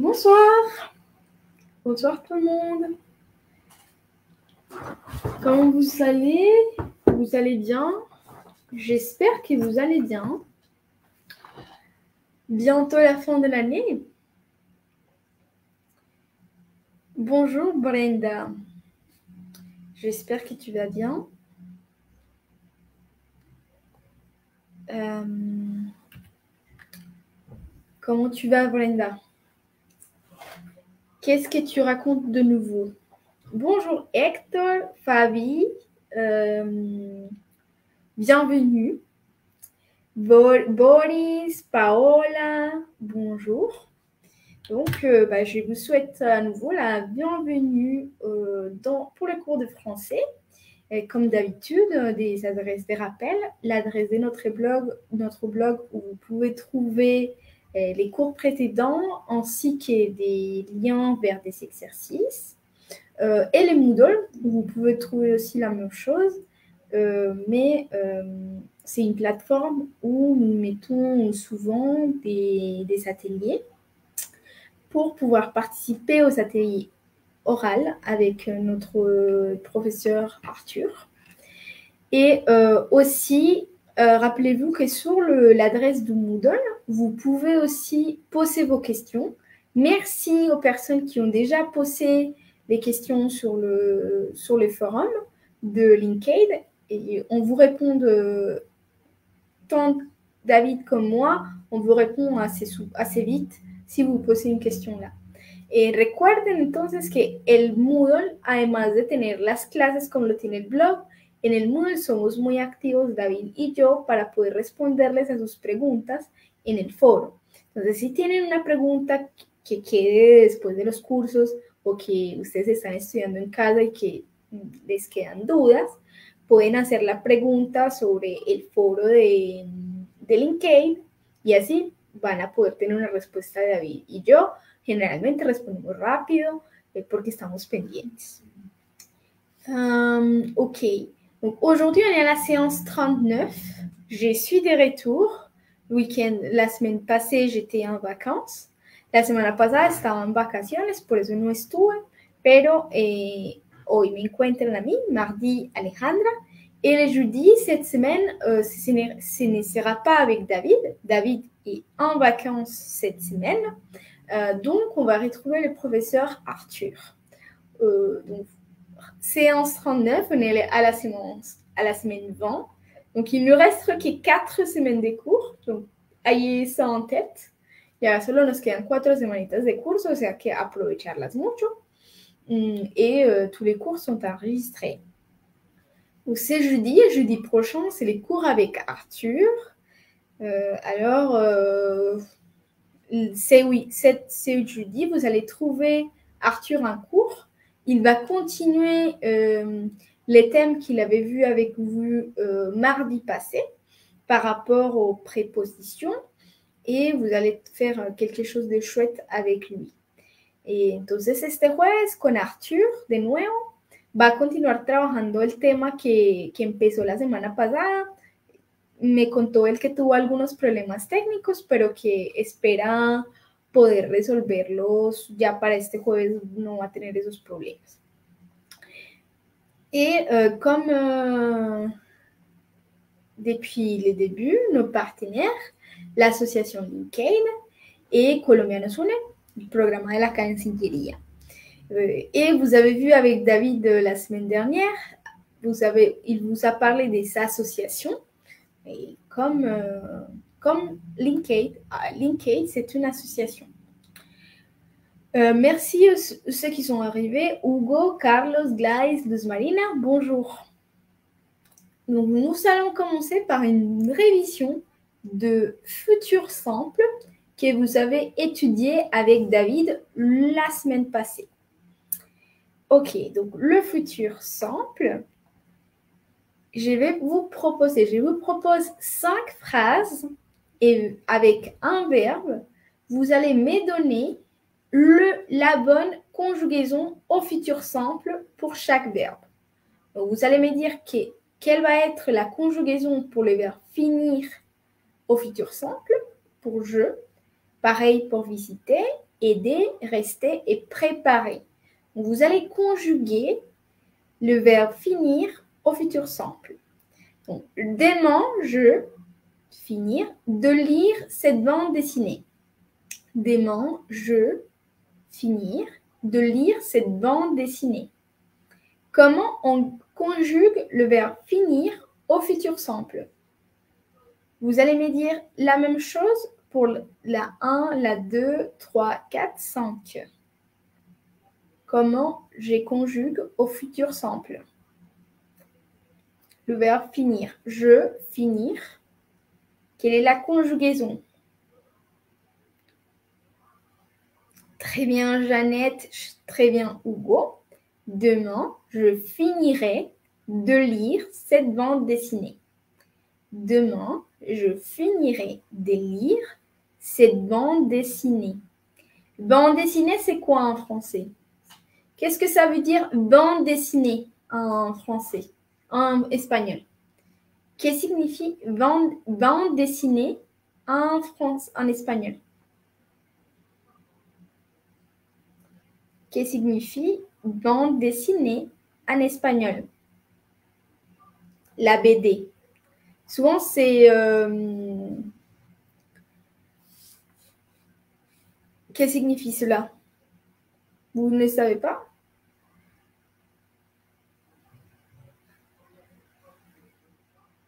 Bonsoir. Bonsoir tout le monde. Comment vous allez? Vous allez bien? J'espère que vous allez bien. Bientôt la fin de l'année. Bonjour Brenda. J'espère que tu vas bien. Comment tu vas Brenda? Qu'est-ce que tu racontes de nouveau? Bonjour Hector, Fabi, euh, bienvenue. Boris, Paola, bonjour. Donc, euh, bah, je vous souhaite à nouveau la bienvenue euh, pour le cours de français. Comme d'habitude, des adresses des rappels, l'adresse de notre blog, notre blog où vous pouvez trouver les cours précédents ainsi que des liens vers des exercices. Euh, et les Moodle, vous pouvez trouver aussi la même chose, euh, mais euh, c'est une plateforme où nous mettons souvent des, des, ateliers pour pouvoir participer aux ateliers oraux avec notre professeur Arthur. Et aussi, rappelez-vous que sur l'adresse du Moodle, vous pouvez aussi poser vos questions. Merci aux personnes qui ont déjà posé des questions sur le, sur les forums de LinkedIn et on vous répond de, tant David comme moi, on vous répond assez, assez vite si vous posez une question là. Et recuerden entonces que el Moodle, además de tener las clases como lo tiene el blog, en el Moodle somos muy activos David y yo para poder responderles a sus preguntas en el foro. Entonces, si tienen una pregunta que quede después de los cursos o que ustedes están estudiando en casa y que les quedan dudas, pueden hacer la pregunta sobre el foro de, de LinkedIn y así van a poder tener una respuesta de David. Y yo generalmente respondemos rápido eh, porque estamos pendientes. Um, ok. Donc aujourd'hui, on est à la séance 39. Je suis de retour. Le week-end, la semaine passée, j'étais en vacances. La semana pasada estaba en vacaciones, por eso no estuve, pero eh, hoy me encuentran a mí, mardi Alejandra, et le jeudi, cette semaine, euh, ce, ne sera pas avec David. David est en vacances cette semaine. Euh, donc, on va retrouver le professeur Arthur. Euh, donc, séance 39, on est à la, séance, à la semaine 20. Donc, il ne reste que 4 semaines de cours. Donc, ayez ça en tête. Ya solo nos quedan cuatro semanitas de curso, o sea que aprovecharlas mucho. Mm, et euh, tous les cours sont enregistrés. C'est jeudi et jeudi prochain, c'est les cours avec Arthur. Alors, c'est oui, c'est jeudi, vous allez trouver Arthur un cours. Il va continuer les thèmes qu'il avait vus avec vous mardi passé par rapport aux prépositions et vous allez faire quelque chose de chouette avec lui. Et entonces este jueves con Arthur de nuevo va a continuar trabajando el tema que, que empezó la semana pasada. Me contó él que tuvo algunos problemas técnicos, pero que espera poder resolverlos ya para este jueves, no va a tener esos problemas. Et euh, comme euh, depuis le début, nos partenaires l'association LinkedIn et Colombianos Une, le programme de la Cancillería. Euh, et vous avez vu avec David euh, la semaine dernière, vous avez, il vous a parlé des associations. Et comme, euh, comme ah, c'est une association. merci à ceux qui sont arrivés. Hugo, Carlos, Glais, Luz Marina, bonjour. Donc, nous allons commencer par une révision de futur simple que vous avez étudié avec David la semaine passée. Ok, donc le futur simple, je vais vous proposer, je vous propose cinq phrases et avec un verbe, vous allez me donner le, la bonne conjugaison au futur simple pour chaque verbe. vous allez me dire que quelle va être la conjugaison pour le verbe finir au futur simple pour je Pareil pour visiter, aider, rester et préparer. Vous allez conjuguer le verbe finir futur simple. Donc, demain, je finir de lire cette bande dessinée. Demain, je finir de lire cette bande dessinée. Comment on conjugue le verbe finir au futur simple Vous allez me dire la même chose pour la 1, la 2, 3, 4, 5. Comment j'ai conjugue au futur simple Le verbe finir. Je, finir. Quelle est la conjugaison? Très bien Jeannette, très bien Hugo. Demain, je finirai de lire cette bande dessinée. Demain, je finirai de lire cette bande dessinée. Bande dessinée, c'est quoi en français? Qu'est-ce que ça veut dire bande dessinée en français, en espagnol Qu'est-ce que signifie bande, dessinée en France, en espagnol. Qu'est-ce que signifie bande dessinée en espagnol. La BD. Souvent, c'est euh, Que signifie cela? Vous ne savez pas?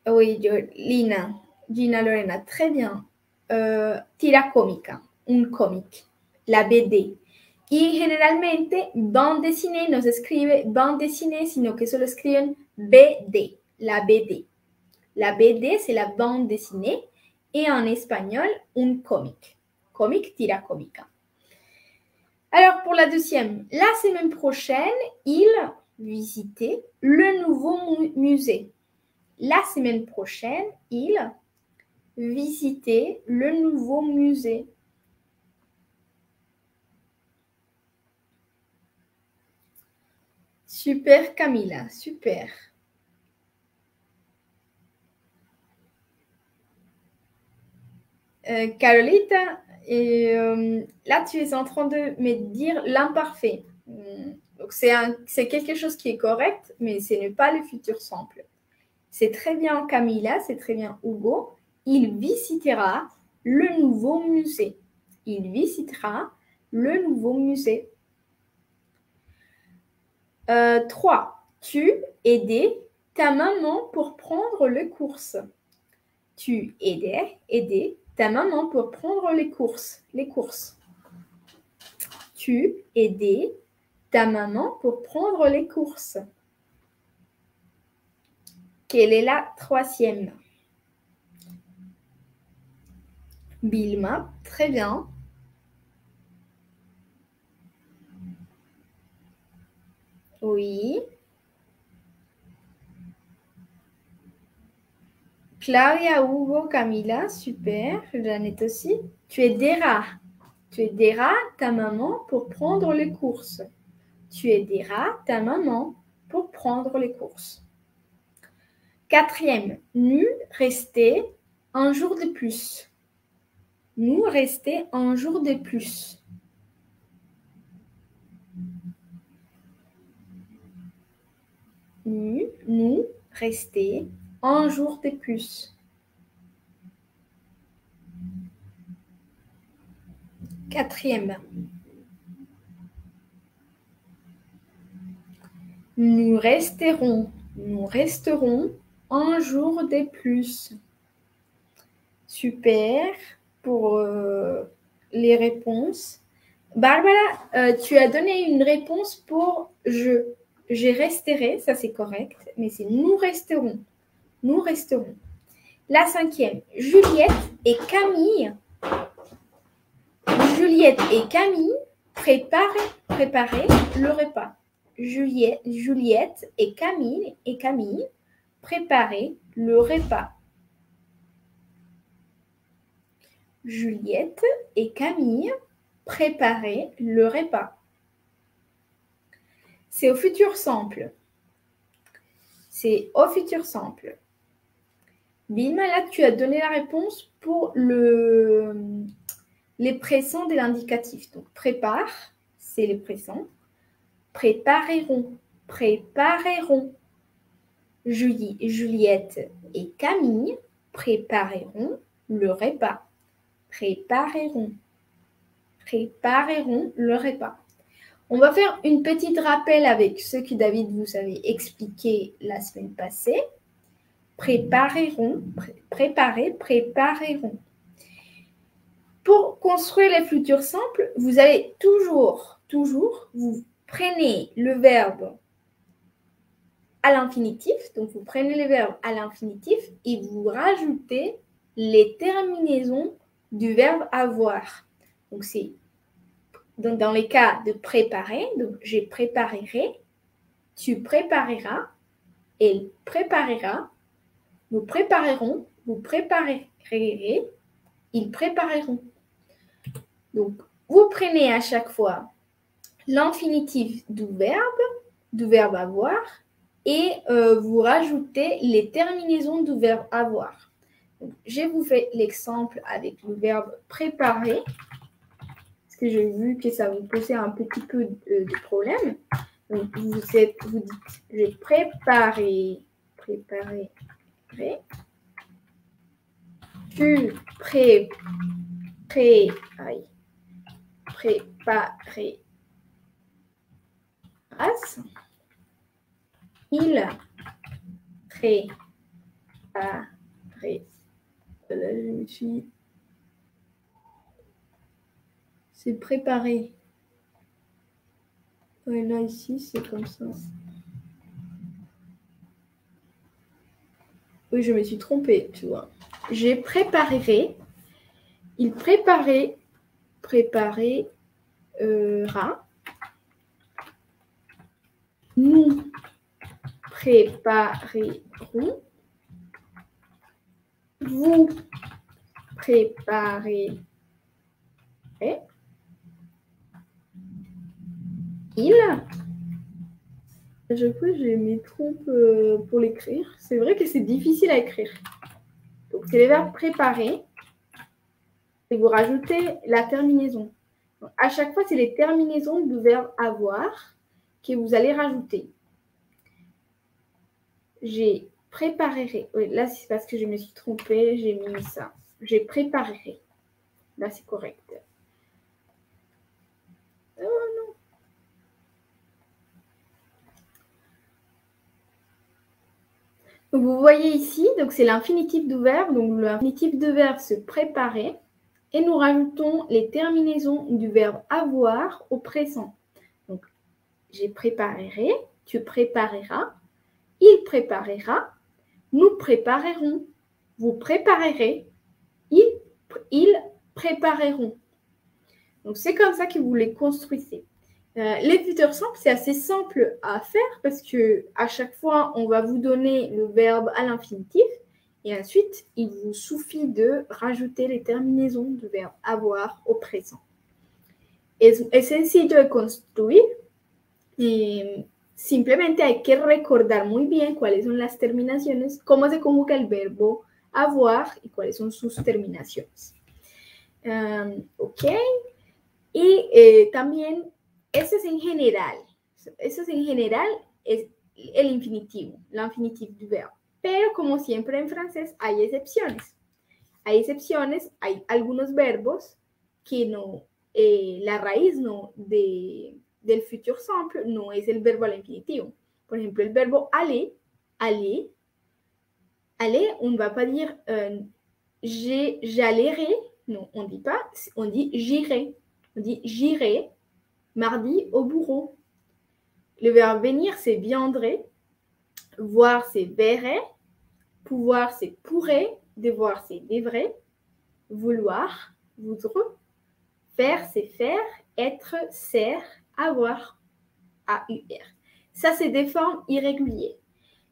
Oui, Lina, Gina Lorena, très bien. Euh, tira cómica, un cómic, la BD. Y generalmente bande dessinée no se escribe bande dessinée, sino que solo escriben BD, la BD. La BD, c'est la bande dessinée, et en espagnol, un cómic. Cómic tira cómica. Alors pour la deuxième, la semaine prochaine, il visitait le nouveau musée. La semaine prochaine, il visitait le nouveau musée. Super Camila, super. Euh, Carolita, euh, là, tu es en train de me dire l'imparfait. Hmm. Donc, c'est quelque chose qui est correct, mais ce n'est pas le futur simple. C'est très bien Camilla, c'est très bien Hugo. Il visitera le nouveau musée. Il visitera le nouveau musée. 3. Euh, tu aidais ta maman pour prendre les courses. Tu aidais, ta maman pour prendre les courses. Les courses. Tu aidais ta maman pour prendre les courses. Quelle est la troisième? Bilma, très bien. Oui. Claria, Hugo, Camila, super. Jeannette aussi. Tu aideras. Tu aideras ta maman pour prendre les courses. Tu aideras ta maman pour prendre les courses. Quatrième, nous rester un jour de plus. Nous rester un jour de plus. Nous, nous rester un jour de plus. Quatrième. Nous resterons, nous resterons un jour de plus. Super pour euh, les réponses. Barbara, euh, tu as donné une réponse pour je. Je resterai, ça c'est correct, mais c'est nous resterons nous resterons. La cinquième, Juliette et Camille. Juliette et Camille préparent, le repas. Juliette, Juliette et Camille et Camille préparer le repas. Juliette et Camille préparer le repas. C'est au futur simple. C'est au futur simple. Bilma, là, tu as donné la réponse pour le, les présents de l'indicatif. Donc, prépare, c'est les présents. Prépareront, prépareront. Julie, Juliette et Camille prépareront le repas. Prépareront. Prépareront le repas. On va faire une petite rappel avec ce que David vous avait expliqué la semaine passée. Prépareront, préparer, prépareront. Pour construire les futurs simples, vous allez toujours, toujours, vous prenez le verbe à l'infinitif. Donc, vous prenez le verbe à l'infinitif et vous rajoutez les terminaisons du verbe avoir. Donc, c'est donc dans les cas de préparer, donc je préparerai, tu prépareras, elle préparera, nous préparerons, vous préparerez, ils prépareront. Donc, vous prenez à chaque fois l'infinitif du verbe, du verbe avoir, et euh, vous rajoutez les terminaisons du verbe avoir. je vous fais l'exemple avec le verbe préparer, parce que j'ai vu que ça vous posait un petit peu de, problème. Donc, vous, vous dites, préparer, préparer, tu pré, pré, il préparait. Là, je me suis. C'est préparé. Ouais, là, ici, c'est comme ça. Oui, je me suis trompée, tu vois. J'ai préparé. Il préparait. Préparera. Nous préparerons. Vous préparez. Il. Je crois que j'ai mes trompes euh, pour l'écrire. C'est vrai que c'est difficile à écrire. Donc, c'est les verbes préparer. Et vous rajoutez la terminaison. à chaque fois, c'est les terminaisons du verbe avoir que vous allez rajouter j'ai préparé. Oui, là, c'est parce que je me suis trompée, j'ai mis ça. J'ai préparé. Là, c'est correct. Oh non. Vous voyez ici, donc c'est l'infinitif du verbe. Donc, l'infinitif de verbe se préparer. Et nous rajoutons les terminaisons du verbe avoir au présent. Donc, j'ai préparé, tu prépareras, il préparera, nous préparerons, vous préparerez, ils, ils prépareront. Donc c'est comme ça que vous les construisez. Euh, les futurs simples, c'est assez simple à faire parce que à chaque fois, on va vous donner le verbe à l'infinitif et ensuite, il vous suffit de rajouter les terminaisons du verbe avoir au présent. Es, es sencillo de construire. Et Simplemente hay que recordar muy bien cuáles son las terminaciones, cómo se conjuga el verbo avoir y cuáles son sus terminaciones. ok. Y eh, también, eso es en general. Eso es en general es el infinitivo, la infinitive du verbo. Pero como siempre en francés hay excepciones. Hay excepciones, hay algunos verbos que no, eh, la raíz no de del futur simple no es el verbo al infinitivo. Por ejemplo, el verbo aller, aller, aller, on ne va pas dire euh, j'allerai, non, on ne dit pas, on dit j'irai. On dit j'irai mardi au bureau. Le verbe venir, c'est viendrait. Voir, c'est verrait. Pouvoir, c'est pourrait. Devoir, c'est devrait. Vouloir, voudre. Faire, c'est faire. Être, sert avoir, A-U-R. Ça, c'est des formes irrégulières.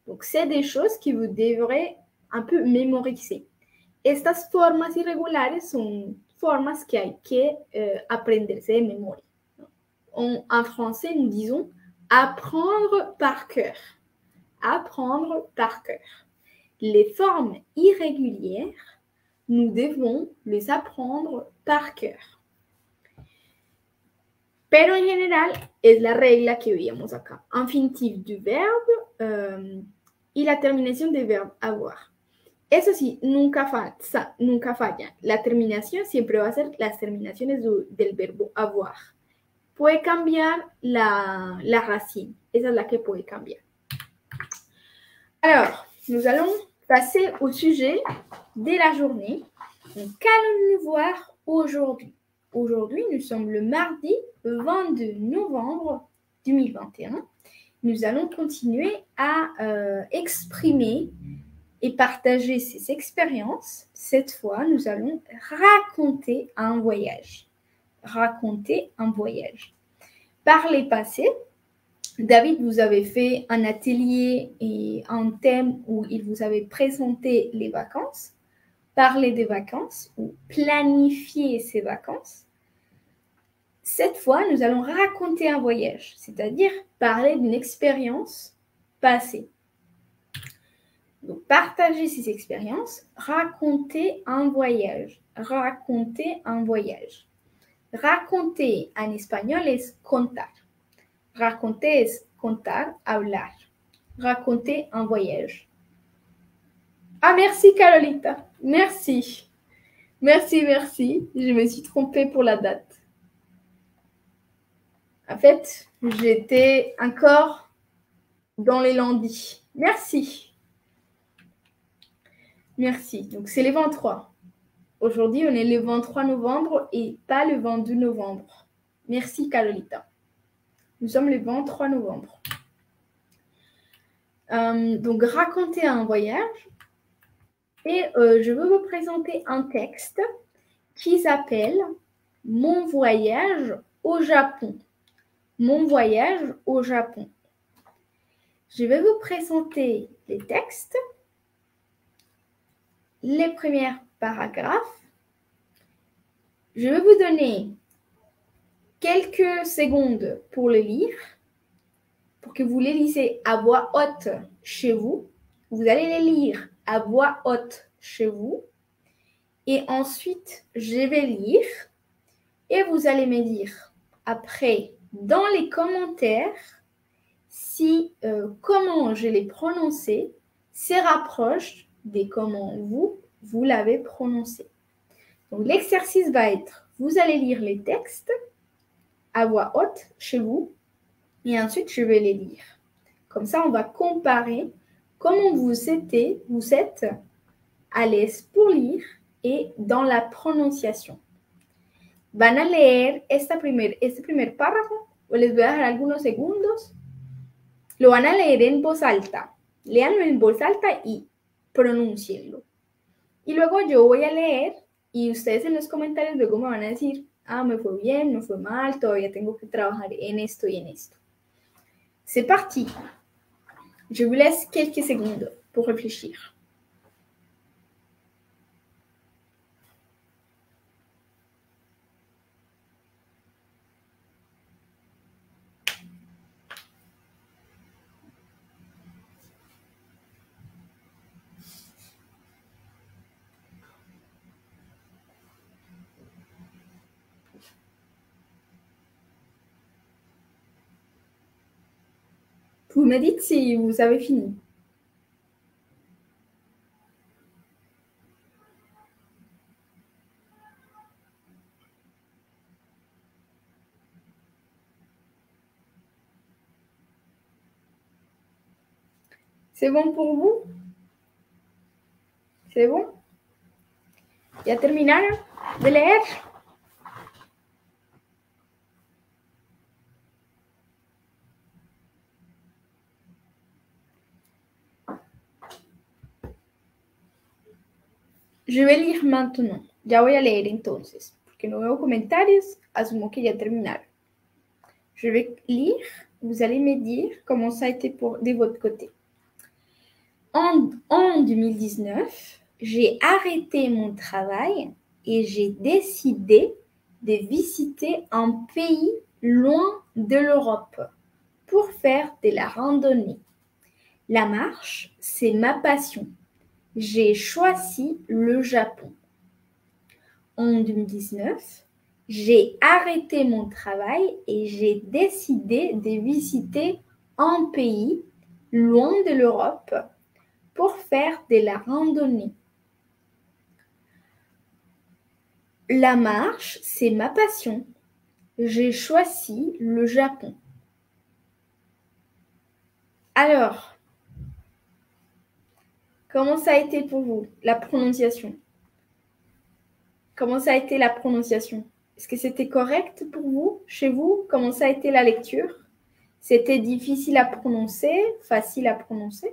Donc, c'est des choses que vous devrez un peu mémoriser. Estas formas irregulares son formas que hay que euh, aprenderse de mémoire. En, en, français, nous disons apprendre par cœur. apprendre par cœur. Les formes irrégulières, nous devons les apprendre par cœur. Pero en general es la regla que veíamos acá. Infinitif du verbe euh, y la terminación del verbo avoir. Eso sí, nunca, fa nunca falla. La terminación siempre va a ser las terminaciones del verbo avoir. Puede cambiar la, la racine. Esa es la que puede cambiar. Alors, nous allons passer au sujet de la journée. Qu'allons-nous voir aujourd'hui? Aujourd'hui, nous sommes le mardi 22 novembre 2021. Nous allons continuer à euh, exprimer et partager ces expériences. Cette fois, nous allons raconter un voyage. Raconter un voyage. Par les passés, David vous avait fait un atelier et un thème où il vous avait présenté les vacances, parler des vacances ou planifier ses vacances. Cette fois, nous allons raconter un voyage, c'est-à-dire parler d'une expérience passée. Donc, partager ces expériences, raconter un voyage, raconter un voyage. Raconter en espagnol es contar. Raconter es contar, hablar. Raconter un voyage. Ah, merci Carolita. Merci. Merci, merci. Je me suis trompée pour la date. En fait, j'étais encore dans les landis. Merci. Merci. Donc, c'est les 23. Aujourd'hui, on est le 23 novembre et pas le 22 novembre. Merci, Carolita. Nous sommes le 23 novembre. Euh, donc, raconter un voyage. Et euh, je veux vous présenter un texte qui s'appelle Mon voyage au Japon. Mon voyage au Japon. Je vais vous présenter les textes, les premiers paragraphes. Je vais vous donner quelques secondes pour le lire, pour que vous les lisez à voix haute chez vous. Vous allez les lire à voix haute chez vous. Et ensuite, je vais lire et vous allez me dire après dans les commentaires si euh, comment je l'ai prononcé se rapproche de comment vous, vous l'avez prononcé. Donc l'exercice va être, vous allez lire les textes à voix haute chez vous et ensuite je vais les lire. Comme ça, on va comparer comment vous êtes, vous êtes à l'aise pour et dans la prononciation. Van a leer esta primer, este primer párrafo, o les voy a dejar algunos segundos. Lo van a leer en voz alta. Leanlo en voz alta y pronúncienlo. Y luego yo voy a leer y ustedes en los comentarios luego me van a decir ah, me fue bien, me fue mal, todavía tengo que trabajar en esto y en esto. C'est parti. Je vous laisse quelques secondes pour réfléchir. Me dites si vous avez fini. C'est bon pour vous? C'est bon? ¿Ya terminaron de leer? Je vais lire maintenant. Ya voy a leer entonces, porque no veo comentarios, asumo que ya terminaron. Je vais lire, vous allez me dire comment ça a été pour, de votre côté. En, en 2019, j'ai arrêté mon travail et j'ai décidé de visiter un pays loin de l'Europe pour faire de la randonnée. La marche, c'est ma passion. J'ai choisi le Japon. En 2019, j'ai arrêté mon travail et j'ai décidé de visiter un pays loin de l'Europe pour faire de la randonnée. La marche, c'est ma passion. J'ai choisi le Japon. Alors, comment ça a été pour vous, la prononciation? Comment ça a été la prononciation? Est-ce que c'était correct pour vous, chez vous? Comment ça a été la lecture? C'était difficile à prononcer, facile à prononcer?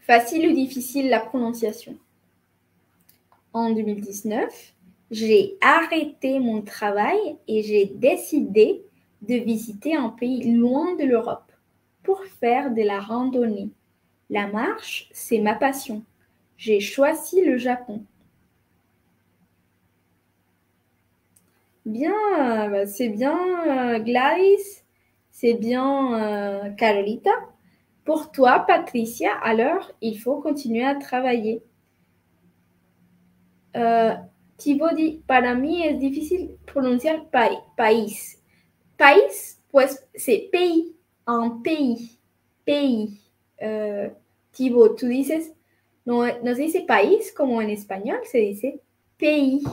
Facile ou difficile la prononciation? En 2019, j'ai arrêté mon travail et j'ai décidé de visiter un pays loin de l'Europe pour faire de la randonnée. La marche, c'est ma passion. J'ai choisi le Japon. Bien, bah, c'est bien euh, Gladys, c'est bien euh, Carolita. Pour toi, Patricia, alors, il faut continuer à travailler. Euh, Thibaut dit, para mí es difícil pronunciar país. País, pues c'est pays, un pays, pays. Euh, Thibaut, tú dices, no, no se dice país como en español, se dice pays,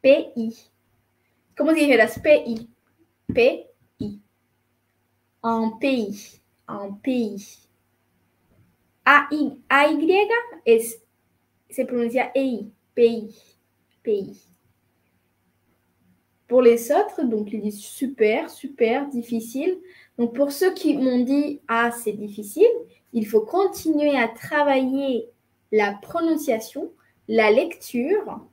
pays. Como si dijeras PI, PI. Un pays. un pays. A-Y es, se pronuncia EI, pays, pays. Pour les autres, donc ils disent super, super, difficile. Donc pour ceux qui m'ont dit ah c'est difficile, il faut continuer à travailler la prononciation, la lecture.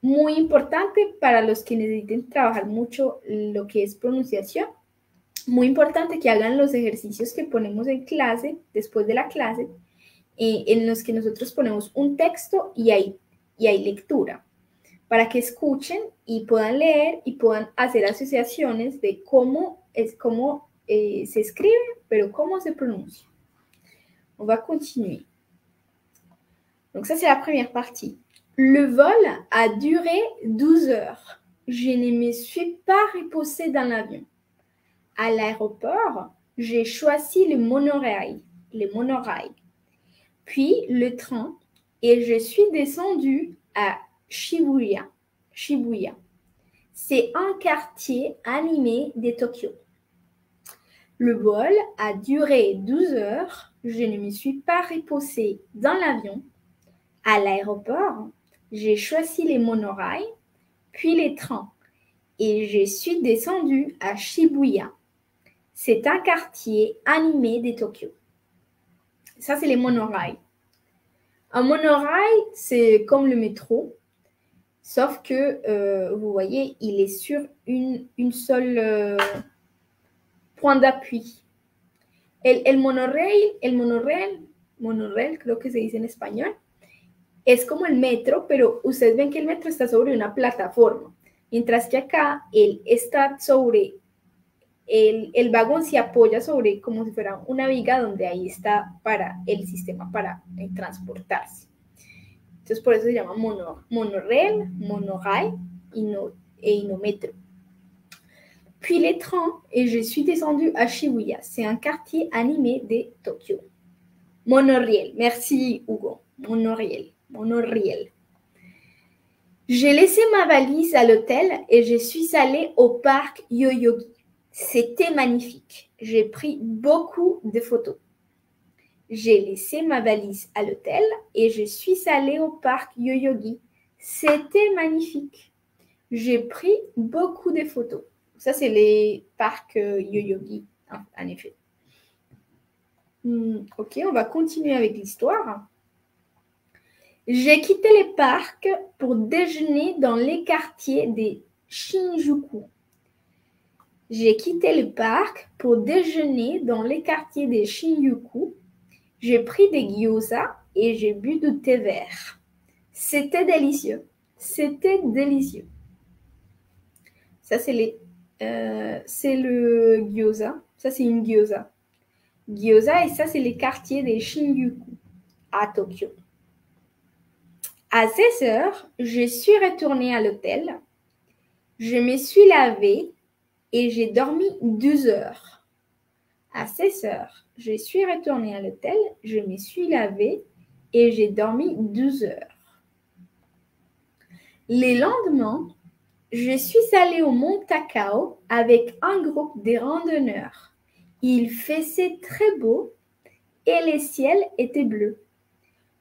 Muy importante para los que necesiten trabajar mucho lo que es pronunciación muy importante que hagan los ejercicios que ponemos en clase, después de la clase, eh, en los que nosotros ponemos un texto y hay, y hay lectura, para que escuchen y puedan leer y puedan hacer asociaciones de cómo, es, cómo eh, se escribe, pero cómo se pronuncia. On va continuer. Donc ça, c'est la première partie. Le vol a duré 12 heures. Je ne me suis pas reposée dans l'avion. À l'aéroport, j'ai choisi le monorail, le monorail, puis le train et je suis descendue à Shibuya. Shibuya. C'est un quartier animé de Tokyo. Le vol a duré 12 heures. Je ne me suis pas reposée dans l'avion. À l'aéroport, j'ai choisi les monorails, puis les trains, et je suis descendue à Shibuya. C'est un quartier animé de Tokyo. Ça, c'est les monorails. Un monorail, c'est comme le métro, sauf que, euh, vous voyez, il est sur une, une seule euh, point d'appui. El, el, monorail, el monorail, monorail, creo que se dice en español, es como el metro, pero ustedes ven que el metro está sobre una plataforma, mientras que acá él está sobre el, vagón se apoya sobre como si fuera una viga donde ahí está para el sistema para eh, transportarse. Entonces por eso se llama mono, monorail, et inometro. Puis les trains et je suis descendue à Shibuya. C'est un quartier animé de Tokyo. Monorail. Merci Hugo. Monorail. Monorail. J'ai laissé ma valise à l'hôtel et je suis allée au parc Yoyogi. C'était magnifique. J'ai pris beaucoup de photos. J'ai laissé ma valise à l'hôtel et je suis allée au parc Yoyogi. C'était magnifique. J'ai pris beaucoup de photos. Ça, c'est les parcs euh, Yoyogi, hein, en effet. Hmm, ok, on va continuer avec l'histoire. J'ai quitté les parcs pour déjeuner dans les quartiers des Shinjuku. J'ai quitté le parc pour déjeuner dans les quartiers de Shinjuku. J'ai pris des gyoza et j'ai bu du thé vert. C'était délicieux. C'était délicieux. Ça, euh, c'est le gyoza. Ça, c'est une gyoza. Gyoza, et ça, c'est les quartiers des Shinjuku à Tokyo. À 16 heures, je suis retournée à l'hôtel. Je me suis lavée et j'ai dormi 12 heures. À 16 heures, je suis retournée à l'hôtel, je me suis lavée et j'ai dormi 12 heures. Les lendemains, je suis allée au mont Takao avec un groupe de randonneurs. Il faisait très beau et les ciels étaient bleus.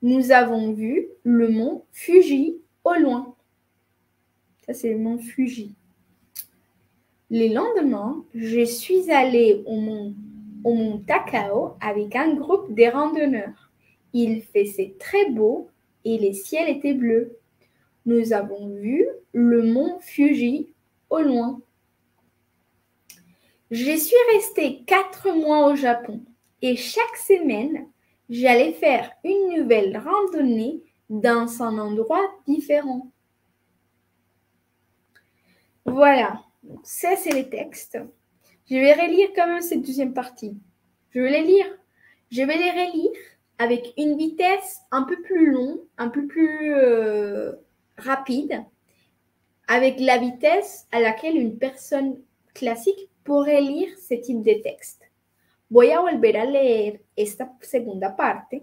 Nous avons vu le mont Fuji au loin. Ça, c'est le mont Fuji. Le lendemain, je suis allée au mont, au mont Takao avec un groupe de randonneurs. Il faisait très beau et les ciels étaient bleus. Nous avons vu le mont Fuji au loin. Je suis restée quatre mois au Japon et chaque semaine, j'allais faire une nouvelle randonnée dans un endroit différent. Voilà, ça c'est les textes. Je vais relire quand même cette deuxième partie. Je vais les lire. Je vais les relire avec une vitesse un peu plus longue, un peu plus euh, rapide, avec la vitesse à laquelle une personne classique pourrait lire ce type de texte. Voy a volver a leer esta segunda parte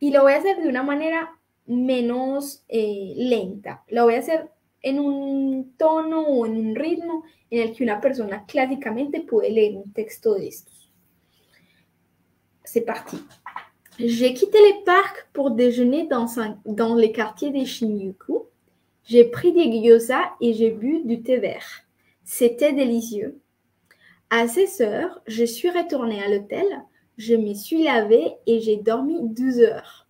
y lo voy a hacer de una manera menos eh, lenta. Lo voy a hacer en un tono o en un ritmo en el que una persona clásicamente puede leer un texto de estos. C'est parti. J'ai quitté les parcs pour déjeuner dans, les quartiers des Shinjuku. J'ai pris des gyoza et j'ai bu du thé vert. C'était délicieux. À 16 heures, je suis retournée à l'hôtel, je me suis lavée et j'ai dormi 12 heures.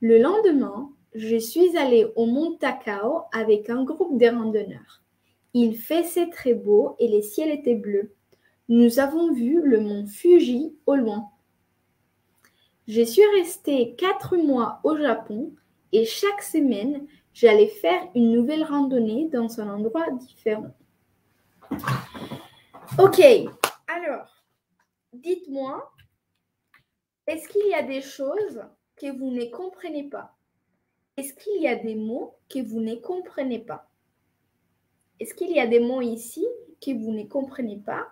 Le lendemain, je suis allée au mont Takao avec un groupe de randonneurs. Il faisait très beau et les ciels étaient bleus. Nous avons vu le mont Fuji au loin. Je suis restée quatre mois au Japon et chaque semaine, j'allais faire une nouvelle randonnée dans un endroit différent. Ok, alors, dites-moi, est-ce qu'il y a des choses que vous ne comprenez pas? Est-ce qu'il y a des mots que vous ne comprenez pas? Est-ce qu'il y a des mots ici que vous ne comprenez pas?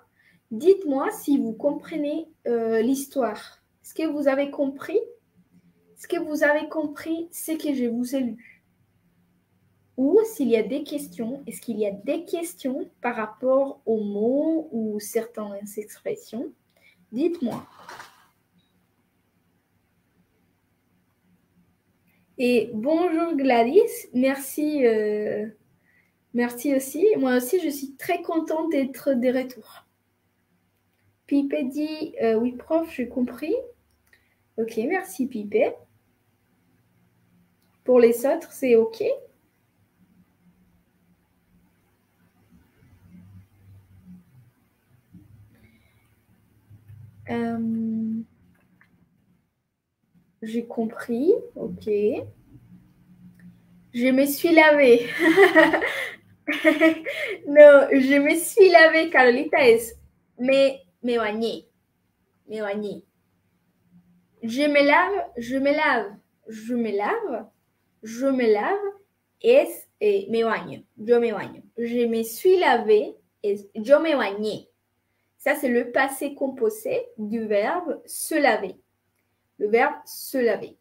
Dites-moi si vous comprenez euh, l'histoire. Est-ce que vous avez compris? Est-ce que vous avez compris ce que je vous ai lu? Ou s'il y a des questions, est-ce qu'il y a des questions par rapport aux mots ou certaines expressions? Dites-moi. Et bonjour Gladys, merci, euh, merci aussi. Moi aussi, je suis très contente d'être de retour. Pipé dit euh, oui, prof, j'ai compris. Ok, merci Pipé. Pour les autres, c'est ok. Euh, j'ai compris, ok. Je me suis lavée. non, je me suis lavée, Carolita es me, me bañé. Je me lave, je me lave, je me lave, je me lave, es eh, me baño, yo me. Je me suis lavée, es yo me. Ça, c'est le passé composé du verbe se laver. Le verbe se laver.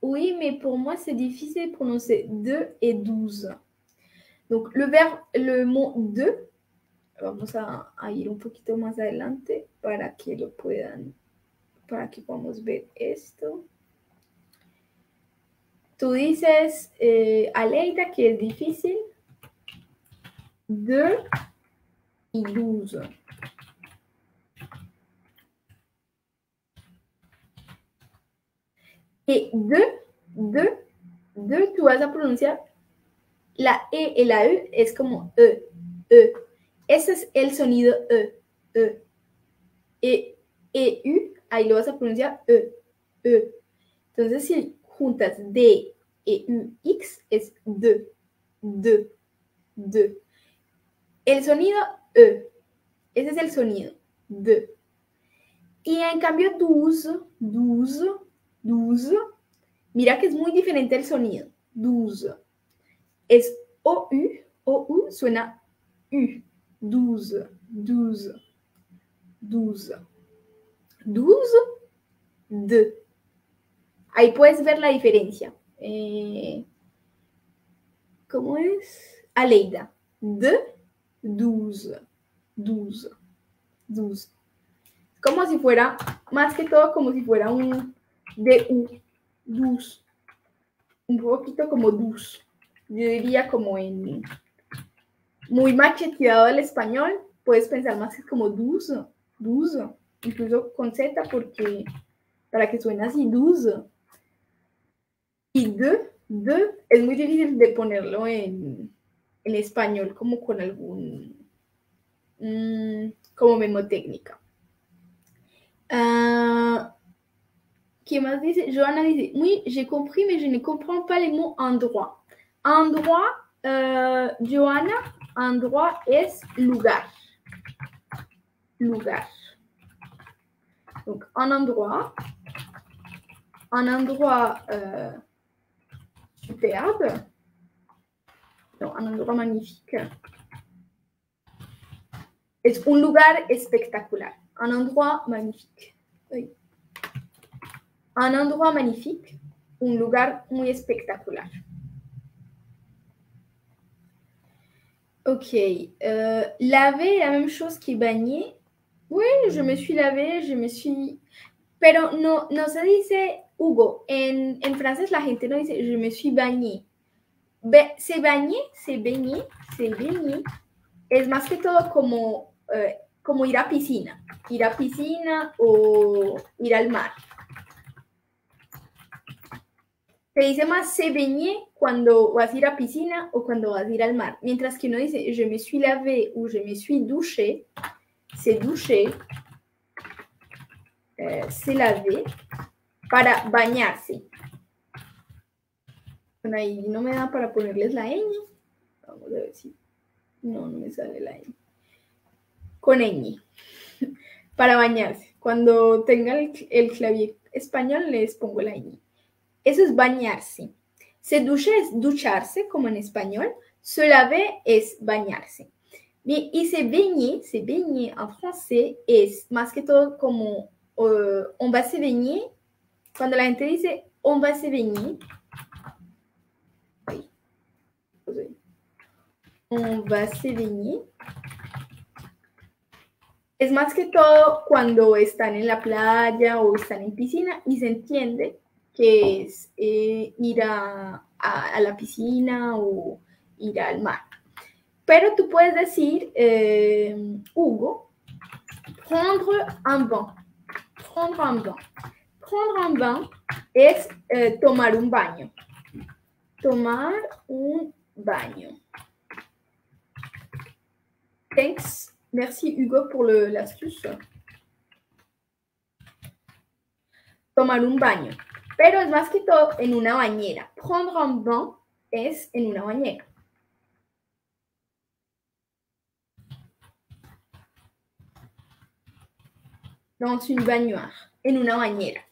Oui, mais pour moi, c'est difficile de prononcer 2 et 12. Donc, le verbe, le mot 2, vamos a, a ir un poquito más adelante para que lo puedan, para que podamos ver esto. Tú dices, eh, Aleida, que es difícil. 2 et 12. Et 2, 2, 2, tu vas a pronunciar la E y la E es como E, E. Ese es el sonido E, E. E, E, U, ahí lo vas a pronunciar E, E. Entonces, si juntas D, E, U, X, es D, D. de. El sonido E. Ese es el sonido. De. Y en cambio, douze, douze, douze. Mira que es muy diferente el sonido. Douze. Es OU. OU suena U. Douze, douze, douze. Douze, de. Ahí puedes ver la diferencia. Eh, ¿Cómo es? Aleida. De, douze, douze, douze. Como si fuera, más que todo, como si fuera un de U, douze. Un poquito como douze. Yo diría como en muy macheteado el español, puedes pensar más que como douze, douze, incluso con Z, porque para que suene así, douze. Y de, de, es muy difícil de ponerlo en, en español como con algún, mm, como memotécnica. Uh, ¿Qué más dice? Johanna dice, oui, j'ai compris, mais je ne comprends pas les mots endroit. Endroit, euh, Johanna, endroit es lugar. Lugar. Donc, un endroit, un endroit euh, superbe, non, un endroit magnifique. Es un lugar espectacular, un endroit magnifique. Oui. Un endroit magnifique, un lugar muy espectacular. Ok. Euh, laver, la même chose qui baigner. Oui, je me suis lavé, je me suis... Pero no, no se dice Hugo. En, en francés la gente no dice je me suis bañé. Se bañé, se bañé, se bañé. Es más que todo como, eh, como ir a piscina. Ir a piscina o ir al mar. Se dice más se bañé cuando vas a ir a piscina o cuando vas a ir al mar. Mientras que uno dice je me suis lavé o je me suis douché, se douché, eh, se lavé para bañarse. Bueno, ahí no me da para ponerles la ñ. Vamos a ver si. No, no me sale la ñ. Con ñ. para bañarse. Cuando tenga el, el clavier español, les pongo la ñ. Eso es bañarse. Se duche es ducharse, como en español. Se laver es bañarse. Bien, y se baigner, se baigner en français es más que todo como uh, on va se baigner. Cuando la gente dice on va se baigner, on va se baigner. Es más que todo cuando están en la playa o están en piscina y se entiende que es eh, ir a, la piscina o ir al mar. Pero tú puedes decir, eh, Hugo, prendre un bain. Prendre un bain. Prendre un bain es eh, tomar un baño. Tomar un baño. Thanks. Merci Hugo pour l'astuce. Tomar un baño. Pero es más que todo en una bañera. Prendre un bain es en una bañera. Dans une baignoire, en una bañera.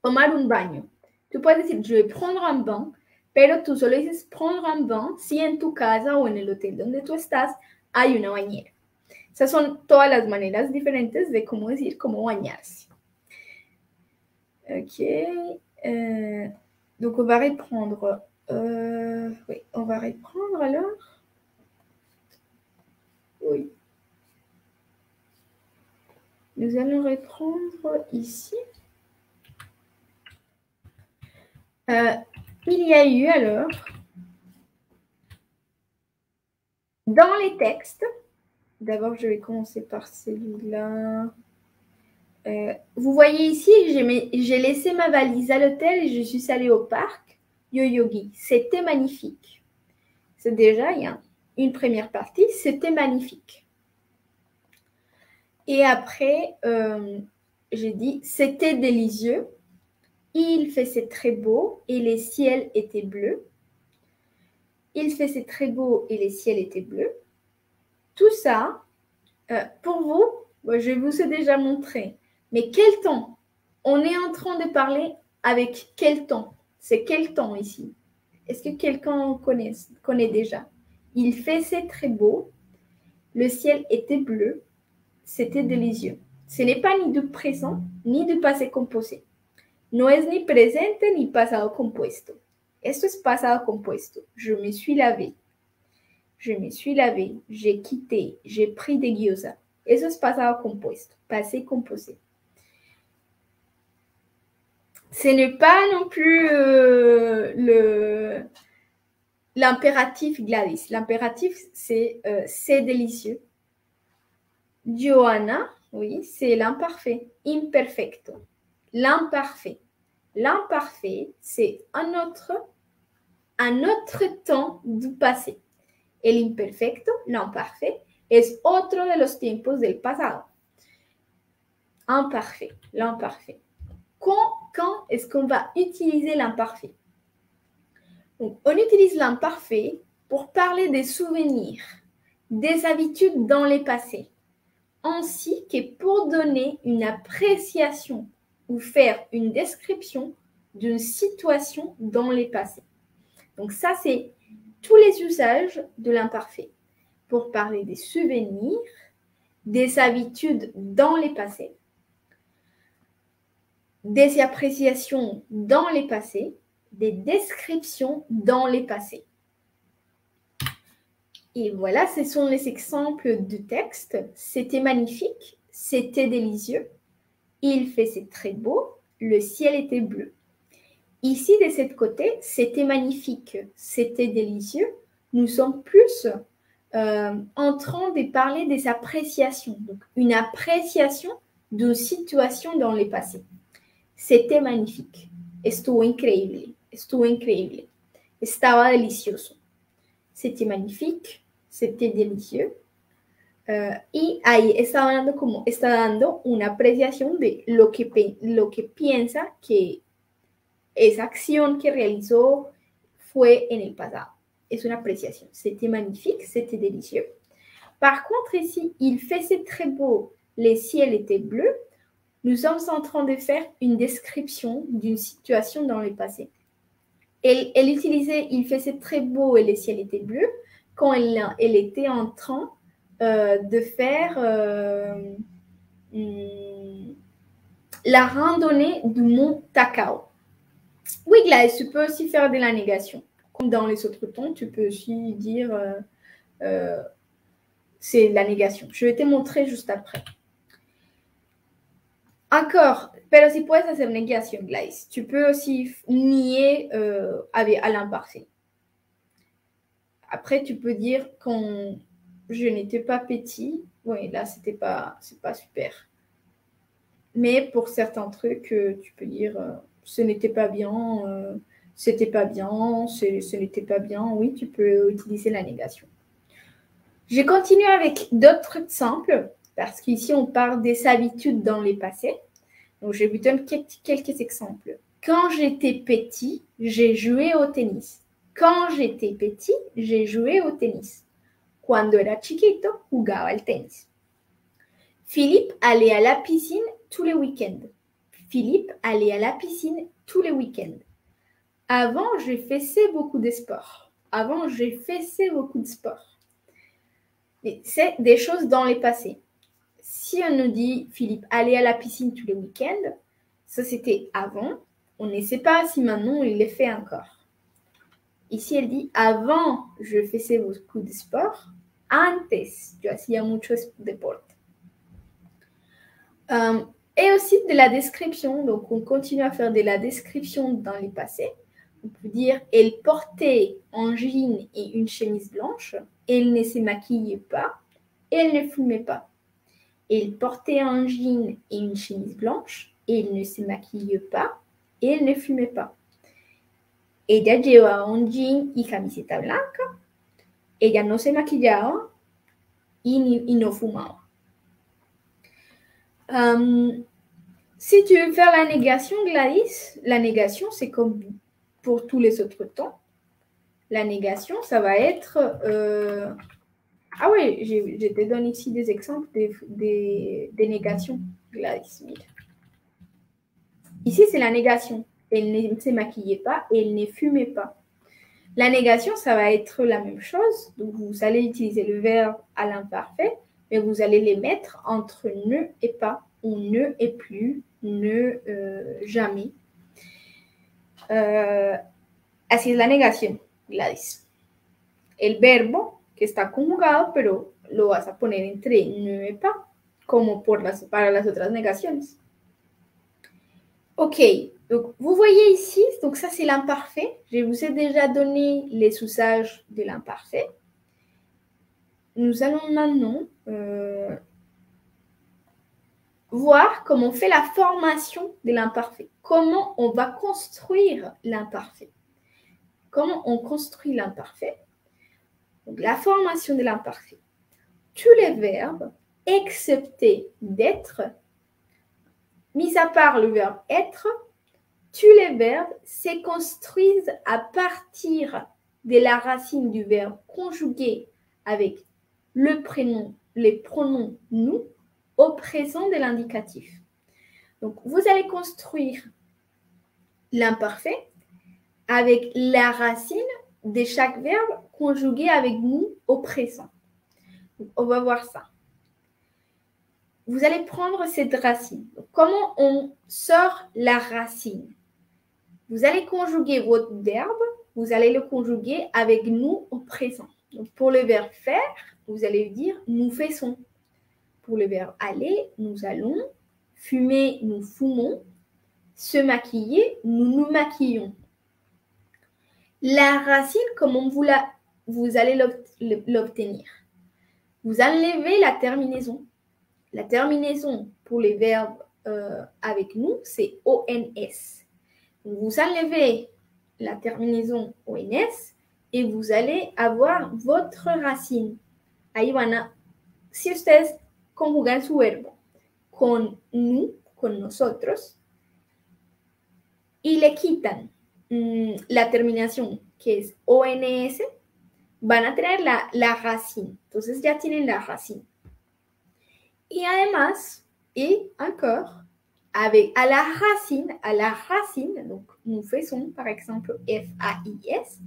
Tomar un baño. Tú puedes decir, je vais prendre un bain, pero tú solo dices prendre un bain si en tu casa o en el hotel donde tú estás hay una bañera. Esas son todas las maneras diferentes de cómo decir cómo bañarse. Ok. Euh, donc, on va reprendre. Euh, oui, on va reprendre alors. Oui. Nous allons reprendre ici. Euh, il y a eu alors, dans les textes, d'abord je vais commencer par celui-là. Euh, vous voyez ici, j'ai laissé ma valise à l'hôtel et je suis allée au parc Yo-Yogi. C'était magnifique. C'est déjà une première partie. C'était magnifique. Et après, euh, j'ai dit c'était délicieux. Il faisait très beau et les ciels étaient bleus. il faisait très beau et le ciel était bleu. Tout ça, euh, pour vous, je vous ai déjà montré. Mais quel temps? On est en train de parler avec quel temps? C'est quel temps ici? Est-ce que quelqu'un connaît, déjà? Il faisait très beau, le ciel était bleu, c'était délicieux. Ce n'est pas ni du présent ni du passé composé. No es ni presente ni pasado compuesto. Esto es pasado compuesto. Je me suis lavé. Je me suis lavé. J'ai quitté. J'ai pris des gyoza. Eso es pasado compuesto. Passé composé. Ce n'est pas non plus euh, l'impératif Gladys. L'impératif, c'est euh, c'est délicieux. Johanna, oui, c'est l'imparfait. Imperfecto. L'imparfait. L'imparfait, c'est un autre, un autre temps du passé. El imperfecto, l'imparfait, es otro de los tiempos del pasado. Imparfait, l'imparfait. Quand, est-ce qu'on va utiliser l'imparfait? On utilise l'imparfait pour parler des souvenirs, des habitudes dans les passés, ainsi que pour donner une appréciation ou faire une description d'une situation dans les passés. Donc ça, c'est tous les usages de l'imparfait pour parler des souvenirs, des habitudes dans les passés, des appréciations dans les passés, des descriptions dans les passés. Et voilà, ce sont les exemples du texte. C'était magnifique, c'était délicieux, il faisait très beau, le ciel était bleu. Ici, de ce côté, c'était magnifique, c'était délicieux. Nous sommes plus euh, en train de parler des appréciations. Une appréciation d'une situation dans le passé. C'était magnifique. Estuvo increíble. Estuvo increíble. Estaba delicioso. C'était magnifique. C'était délicieux. Uh, y ahí está dando como está dando una apreciación de lo que, lo que piensa que esa acción que realizó fue en el pasado. Es una apreciación. C'était magnifique, c'était délicieux. Par contre, ici, il faisait très beau, les ciels étaient bleus. Nous sommes en train de faire une description d'une situation dans le passé. Elle, utilisait il faisait très beau et les ciels étaient bleus quand elle, était en train euh, de faire euh, hmm, la randonnée du mont Takao. Oui, Gladys, tu peux aussi faire de la négation. Comme dans les autres tons, tu peux aussi dire euh, c'est la négation. Je vais te montrer juste après. Encore, pero si puedes hacer Gladys. Tu peux aussi nier avec, à l'imparfait. Après, tu peux dire qu'on je n'étais pas petit. Oui, là, c'était pas, pas super. Mais pour certains trucs, euh, tu peux dire, euh, ce n'était pas bien, euh, c'était pas bien, ce n'était pas bien. Oui, tu peux utiliser la négation. Je continue avec d'autres simples, parce qu'ici, on parle des habitudes dans les passés. Donc, je vous donne quelques exemples. Quand j'étais petit, j'ai joué au tennis. Quand j'étais petit, j'ai joué au tennis. Cuando era chiquito, jugaba al tenis. Philippe allait à la piscine tous les week-ends. Philippe allait à la piscine tous les week-ends. Avant, j'ai fait beaucoup de sport. Avant, j'ai fait beaucoup de sport. C'est des choses dans les passés. Si on nous dit Philippe allait à la piscine tous les week-ends, ça c'était avant. On ne sait pas si maintenant il le fait encore. Ici, elle dit avant, je faisais beaucoup de sport. Antes, yo hacía mucho deporte. Um, et aussi de la description. Donc, on continue à faire de la description dans les passés. On peut dire elle portait un jean et une chemise blanche. Elle ne se maquillait pas. Elle ne fumait pas. Elle portait un jean et une chemise blanche. Elle ne se maquillait pas. Et elle ne fumait pas. Ella llevaba un jean y camiseta blanca. Ella no se maquillaba y, y no fumaba. Um, si tu veux faire la négation, Gladys, la négation, c'est comme pour tous les autres temps. la négation, ça va être... euh, Ah oui, je te donne ici des exemples des- des négations, Gladys Smith. Ici, c'est la négation. Elle ne se maquillait pas et elle ne fumait pas. La négation, ça va être la même chose. Donc, vous allez utiliser le verbe à l'imparfait, mais vous allez les mettre entre ne et pas, ou ne et plus, ne euh, jamais. Euh, así es la negación, Gladys. El verbo que está conjugado, pero lo vas a poner entre pas, como por las, para las otras negaciones. Ok, donc vous voyez ici, donc ça c'est l'imparfait. Je vous ai déjà donné les usages de l'imparfait. Nous allons maintenant euh, voir comment on fait la formation de l'imparfait. Comment on va construire l'imparfait. Comment on construit l'imparfait? La formation de l'imparfait. Tous les verbes, excepté d'être, mis à part le verbe être, tous les verbes se construisent à partir de la racine du verbe conjugué avec le prénom, les pronoms nous au présent de l'indicatif. Donc, vous allez construire l'imparfait avec la racine de chaque verbe conjugué avec nous au présent. On va voir ça. Vous allez prendre cette racine. Comment on sort la racine? Vous allez conjuguer votre verbe, vous allez le conjuguer avec nous au présent. Donc, pour le verbe faire, vous allez dire nous faisons. Pour le verbe aller, nous allons. Fumer, nous fumons. Se maquiller, nous nous maquillons. La racine, comment vous, la, vous allez l'obtenir Vous enlevez la terminaison. La terminaison pour les verbes euh, avec nous, c'est ONS. Vous enlevez la terminaison ONS et vous allez avoir votre racine. Ahí van a, si ustedes conjugan su verbo con nous, con nosotros, y le quitan mmm, la terminación que es ONS, van a traer la, la racine. Entonces ya tienen la racine. Y et encore, avec à la racine, à la racine, donc nous faisons par exemple F-A-I-S,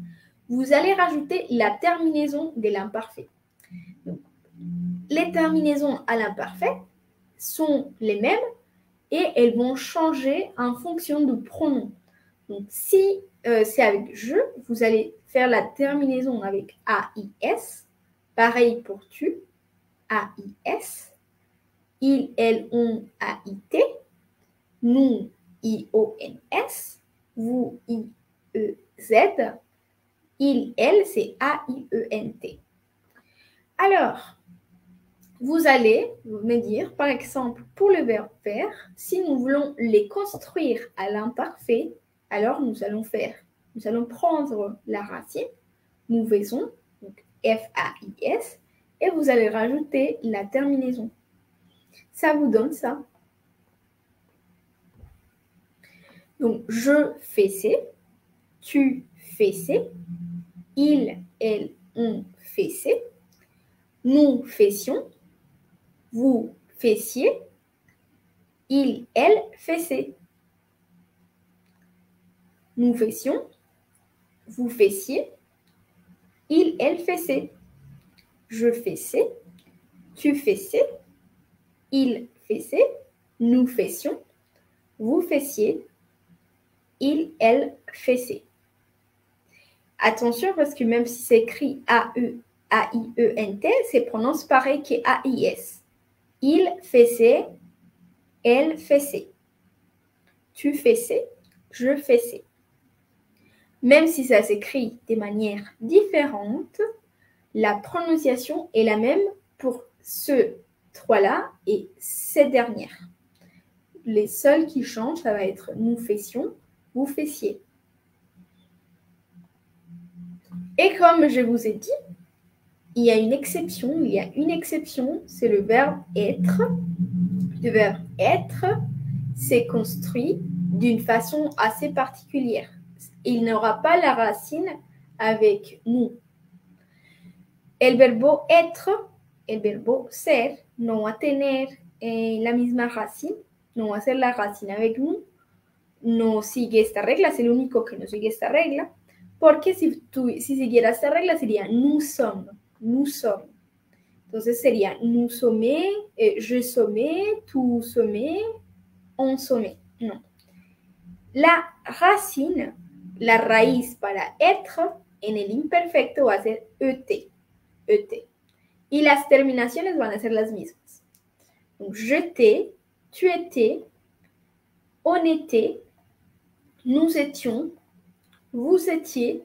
vous allez rajouter la terminaison de l'imparfait. Les terminaisons à l'imparfait sont les mêmes et elles vont changer en fonction du pronom. Donc, si euh, c'est avec je, vous allez faire la terminaison avec AIS. Pareil pour tu, AIS. Il, elle, on, AIT. Nous, I-O-N-S. Vous, I-E-Z. Il, elle, c'est A-I-E-N-T. Alors, vous allez me dire, par exemple, pour le verbe faire, si nous voulons les construire à l'imparfait, alors nous allons faire, nous allons prendre la racine, nous faisons, donc F-A-I-S, et vous allez rajouter la terminaison. Ça vous donne ça. Donc, je fessais, tu fessais, il, elle, on fessait, nous fessions, vous fessiez, il, elle fessait. Nous fessions, vous fessiez, il, elle fessait. Je fessais, tu fessais, il fessait, nous fessions, vous fessiez, il, elle fessait. Attention parce que même si c'est écrit A-E, A-I-E-N-T, c'est prononce pareil que A-I-S. Il fessait, elle fessait. Tu fessais, je fessais. Même si ça s'écrit de manière différente, la prononciation est la même pour ce trois-là et ces dernières. Les seuls qui changent, ça va être nous fessions, vous fessiez. Et comme je vous ai dit, il y a une exception. Il y a une exception, c'est le verbe être. Le verbe être s'est construit d'une façon assez particulière. Il n'aura pas la racine avec nous. El verbo être, el verbo ser, no va a eh, la misma racine, no va a ser la racine avec nous, no sigue esta regla, es el único que no sigue esta regla, porque si, tú, si siguiera esta regla sería nous sommes, nous sommes. Entonces sería nous sommes, eh, je somme, tu somme, on somme. No. La racine, la raíz para être en el imperfecto va a ser et, et. Y las terminaciones van a ser las mismas. Donc, j'étais, tu étais, on était, nous étions, vous étiez,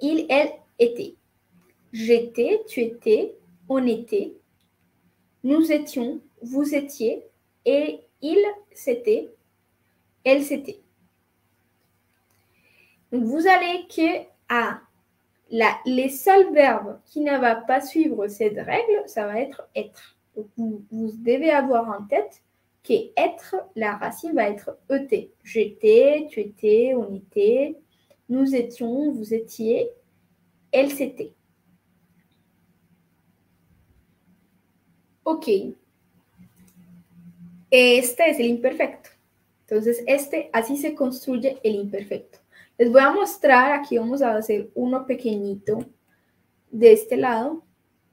il, elle était. J'étais, tu étais, on était, nous étions, vous étiez, et il, c'était, elle, c'était. Donc, vous allez que à la, les seuls verbes qui ne vont pas suivre cette règle, ça va être être. Donc, vous, devez avoir en tête que être, la racine va être et. J'étais, tu étais, on était, nous étions, vous étiez, elle s'était. Ok. Este es el imperfecto. Entonces, este, así se construye el imperfecto. Les voy a mostrar, aquí vamos a hacer uno pequeñito de este lado.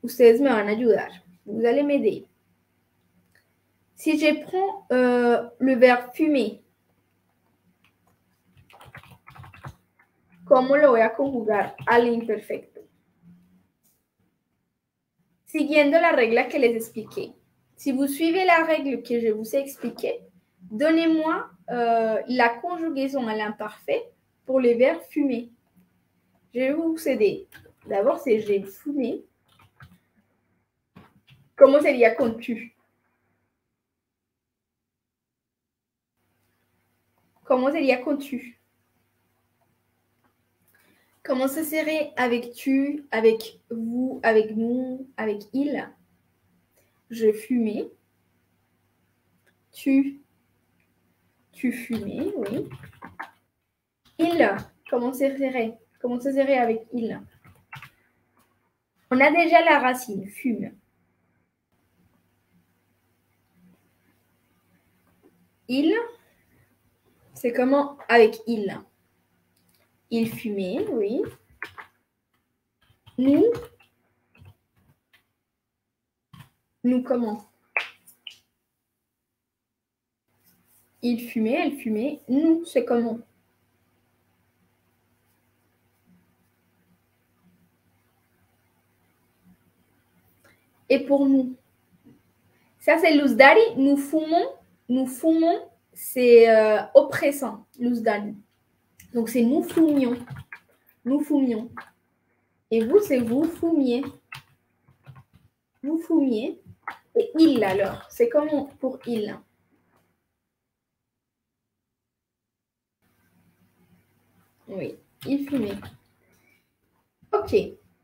Ustedes me van a ayudar. Vous allez m'aider. Si je prends euh, le verbe fumer, ¿cómo lo voy a conjugar al imperfecto? Siguiendo la regla que les expliqué. Si vous suivez la règle que je vous ai expliquée, donnez-moi euh, la conjugaison à l'imparfait pour les verbes fumer. Je vais vous aider. D'abord, c'est j'ai fumé. Comment sería con tu Comment sería con tu Comment ça serait avec tu, avec vous, avec nous, avec il? Je fumais. Tu. Tu fumais, oui. Comment serait Comment avec il On a déjà la racine, fume. Il. C'est comment avec il? Il fumait, oui. Nous. Nous comment? Il fumait, elle fumait. Nous, c'est comment? Et pour nous Ça, c'est l'usdari. Nous fumons. Nous fumons, c'est euh, oppressant, l'usdari. Donc, c'est nous fumions. Nous fumions. Et vous, c'est vous fumiez. Vous fumiez. Et il, alors, c'est comment pour il? Oui, il fumait. Ok.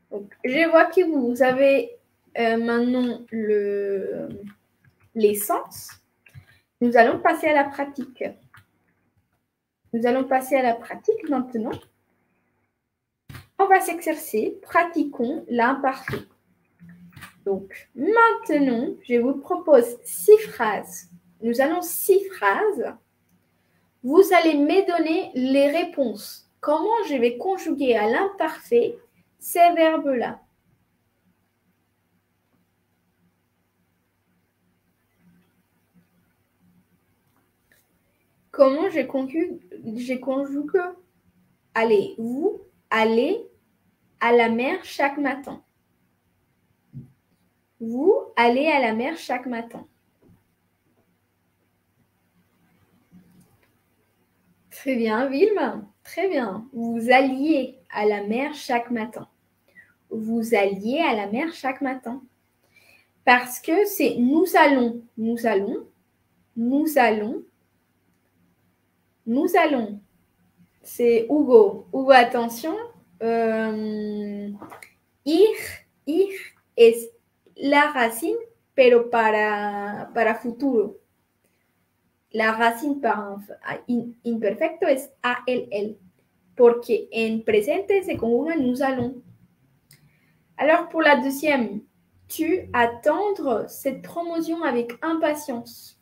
Donc, je vois que vous avez euh, maintenant le, l'essence. Nous allons passer à la pratique. Nous allons passer à la pratique maintenant. On va s'exercer. Pratiquons l'imparfait. Donc, maintenant, je vous propose six phrases. Nous allons six phrases. Vous allez me donner les réponses. Comment je vais conjuguer à l'imparfait ces verbes-là? Comment j'ai conjugué, Allez, vous allez à la mer chaque matin. Vous allez à la mer chaque matin. Très bien, Vilma. Très bien. Vous alliez à la mer chaque matin. Vous alliez à la mer chaque matin. Parce que c'est nous allons, nous allons, nous allons, nous allons. C'est Hugo. Hugo, attention. Euh, ir, ir es la racine, pero para, futuro. La racine para imperfecto es ALL. porque en presente se conjuga nous allons. Alors pour la deuxième, tu attendre cette promotion avec impatience.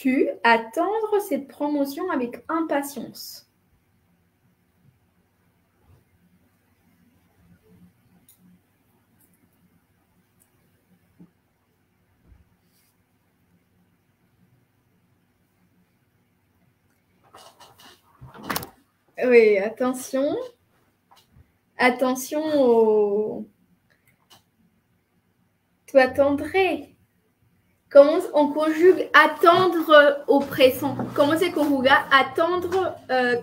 Tu attendre cette promotion avec impatience? Oui, attention. Attention au... Tu attendrais. Comment on conjugue attendre au présent? Comment c'est conjugué attendre euh,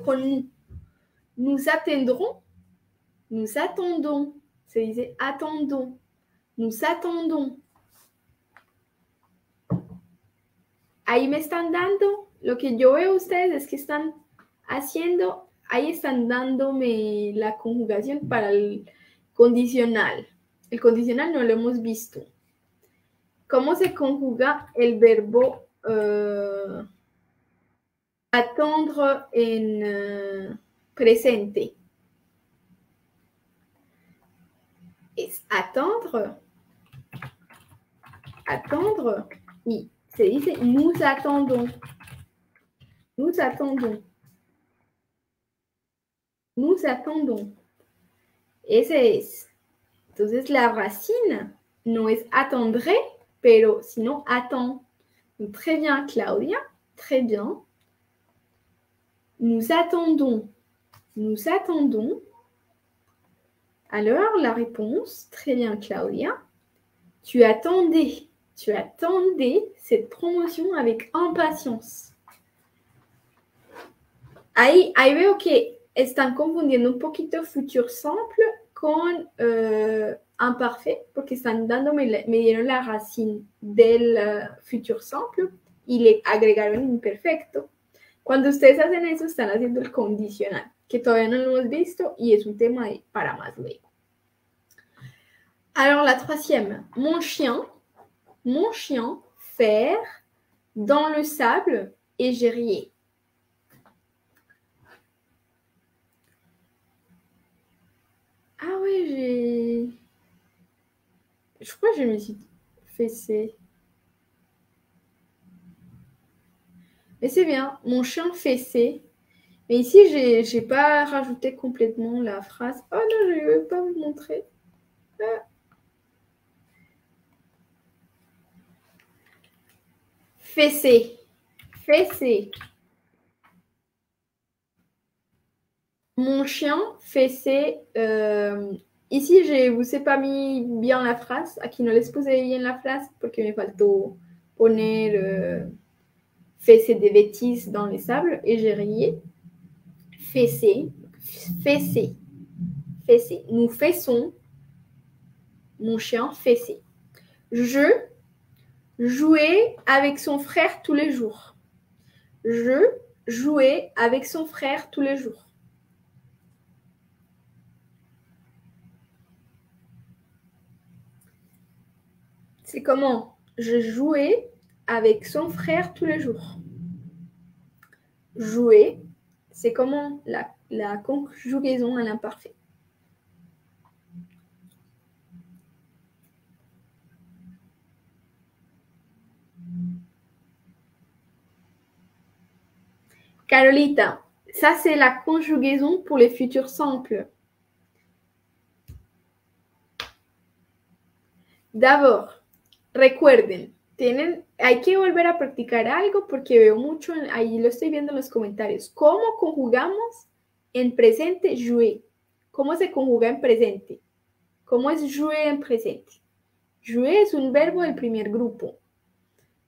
nous attendrons? Nous attendons. Se dice attendons. Nous attendons. Ahí me están dando. Lo que yo veo ustedes es que están haciendo ahí están dándome la conjugación para el condicional. El condicional no lo hemos visto. ¿Cómo se conjuga el verbo uh, attendre en uh, presente? Es attendre. Attendre. Se dice nous attendons. Nous attendons. Nous attendons. Ese es. Entonces la racine no es attendre, pero sino attend. très bien, Claudia. Très bien. Nous attendons. Nous attendons. Alors, la réponse, très bien, Claudia. Tu attendais. Tu attendais cette promotion avec impatience. Ahí, ahí veo que están confundiendo un poquito futur simple con uh, imparfait, porque están dándome, me dieron la racine del uh, futur simple y le agregaron imperfecto. Cuando ustedes hacen eso, están haciendo el condicional, que todavía no lo hemos visto y es un tema de, para más luego. Alors, la troisième, mon chien, mon chien faire dans le sable et j'ai rié. Ah ouais, j'ai. Je crois que je me suis fessé. Mais c'est bien, mon chien fessé. Mais ici, j'ai n'ai pas rajouté complètement la phrase. Oh non, je ne vais pas vous montrer. Ah. Fessé. Fessé. Mon chien fessé. Euh, ici, je vous ai pas mis bien la phrase. Aquí no les puse bien la phrase porque me faltó poner euh, fessé des bêtises dans les sables et j'ai rié. Fessé, fessé, fessé. Nous fessons. Mon chien fessé. Je jouais avec son frère tous les jours. Je jouais avec son frère tous les jours. C'est comment je jouais avec son frère tous les jours. Jouer, c'est comment la, conjugaison à l'imparfait. Carolita, ça c'est la conjugaison pour les futurs simples. D'abord, Recuerden, tienen, hay que volver a practicar algo porque veo mucho, ahí lo estoy viendo en los comentarios. ¿Cómo conjugamos en presente jouer? ¿Cómo se conjuga en presente? ¿Cómo es jouer en presente? Jouer es un verbo del primer grupo.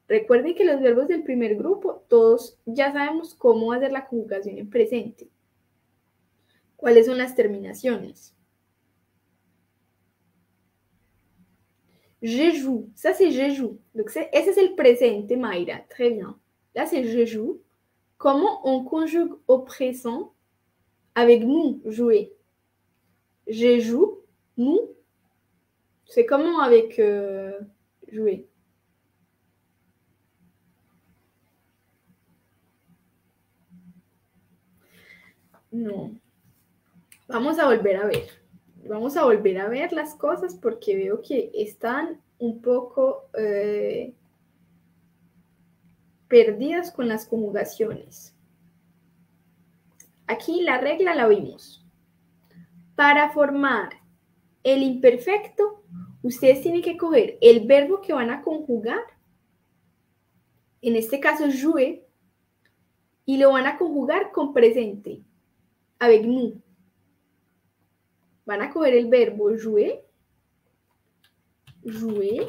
Recuerden que los verbos del primer grupo, todos ya sabemos cómo hacer la conjugación en presente. ¿Cuáles son las terminaciones? Je joue. Ça, c'est je joue. Donc, c'est, ese c'est le presente, Mayra. Très bien. Là, c'est je joue. Comment on conjugue au présent avec nous, jouer? Je joue, nous. C'est comment avec euh, jouer? No. Vamos a volver a ver. Vamos a volver a ver las cosas porque veo que están un poco eh, perdidas con las conjugaciones. Aquí la regla la vimos. Para formar el imperfecto, ustedes tienen que coger el verbo que van a conjugar, en este caso jouer, y lo van a conjugar con presente, avec. Van a coger el verbo jouer, jouer,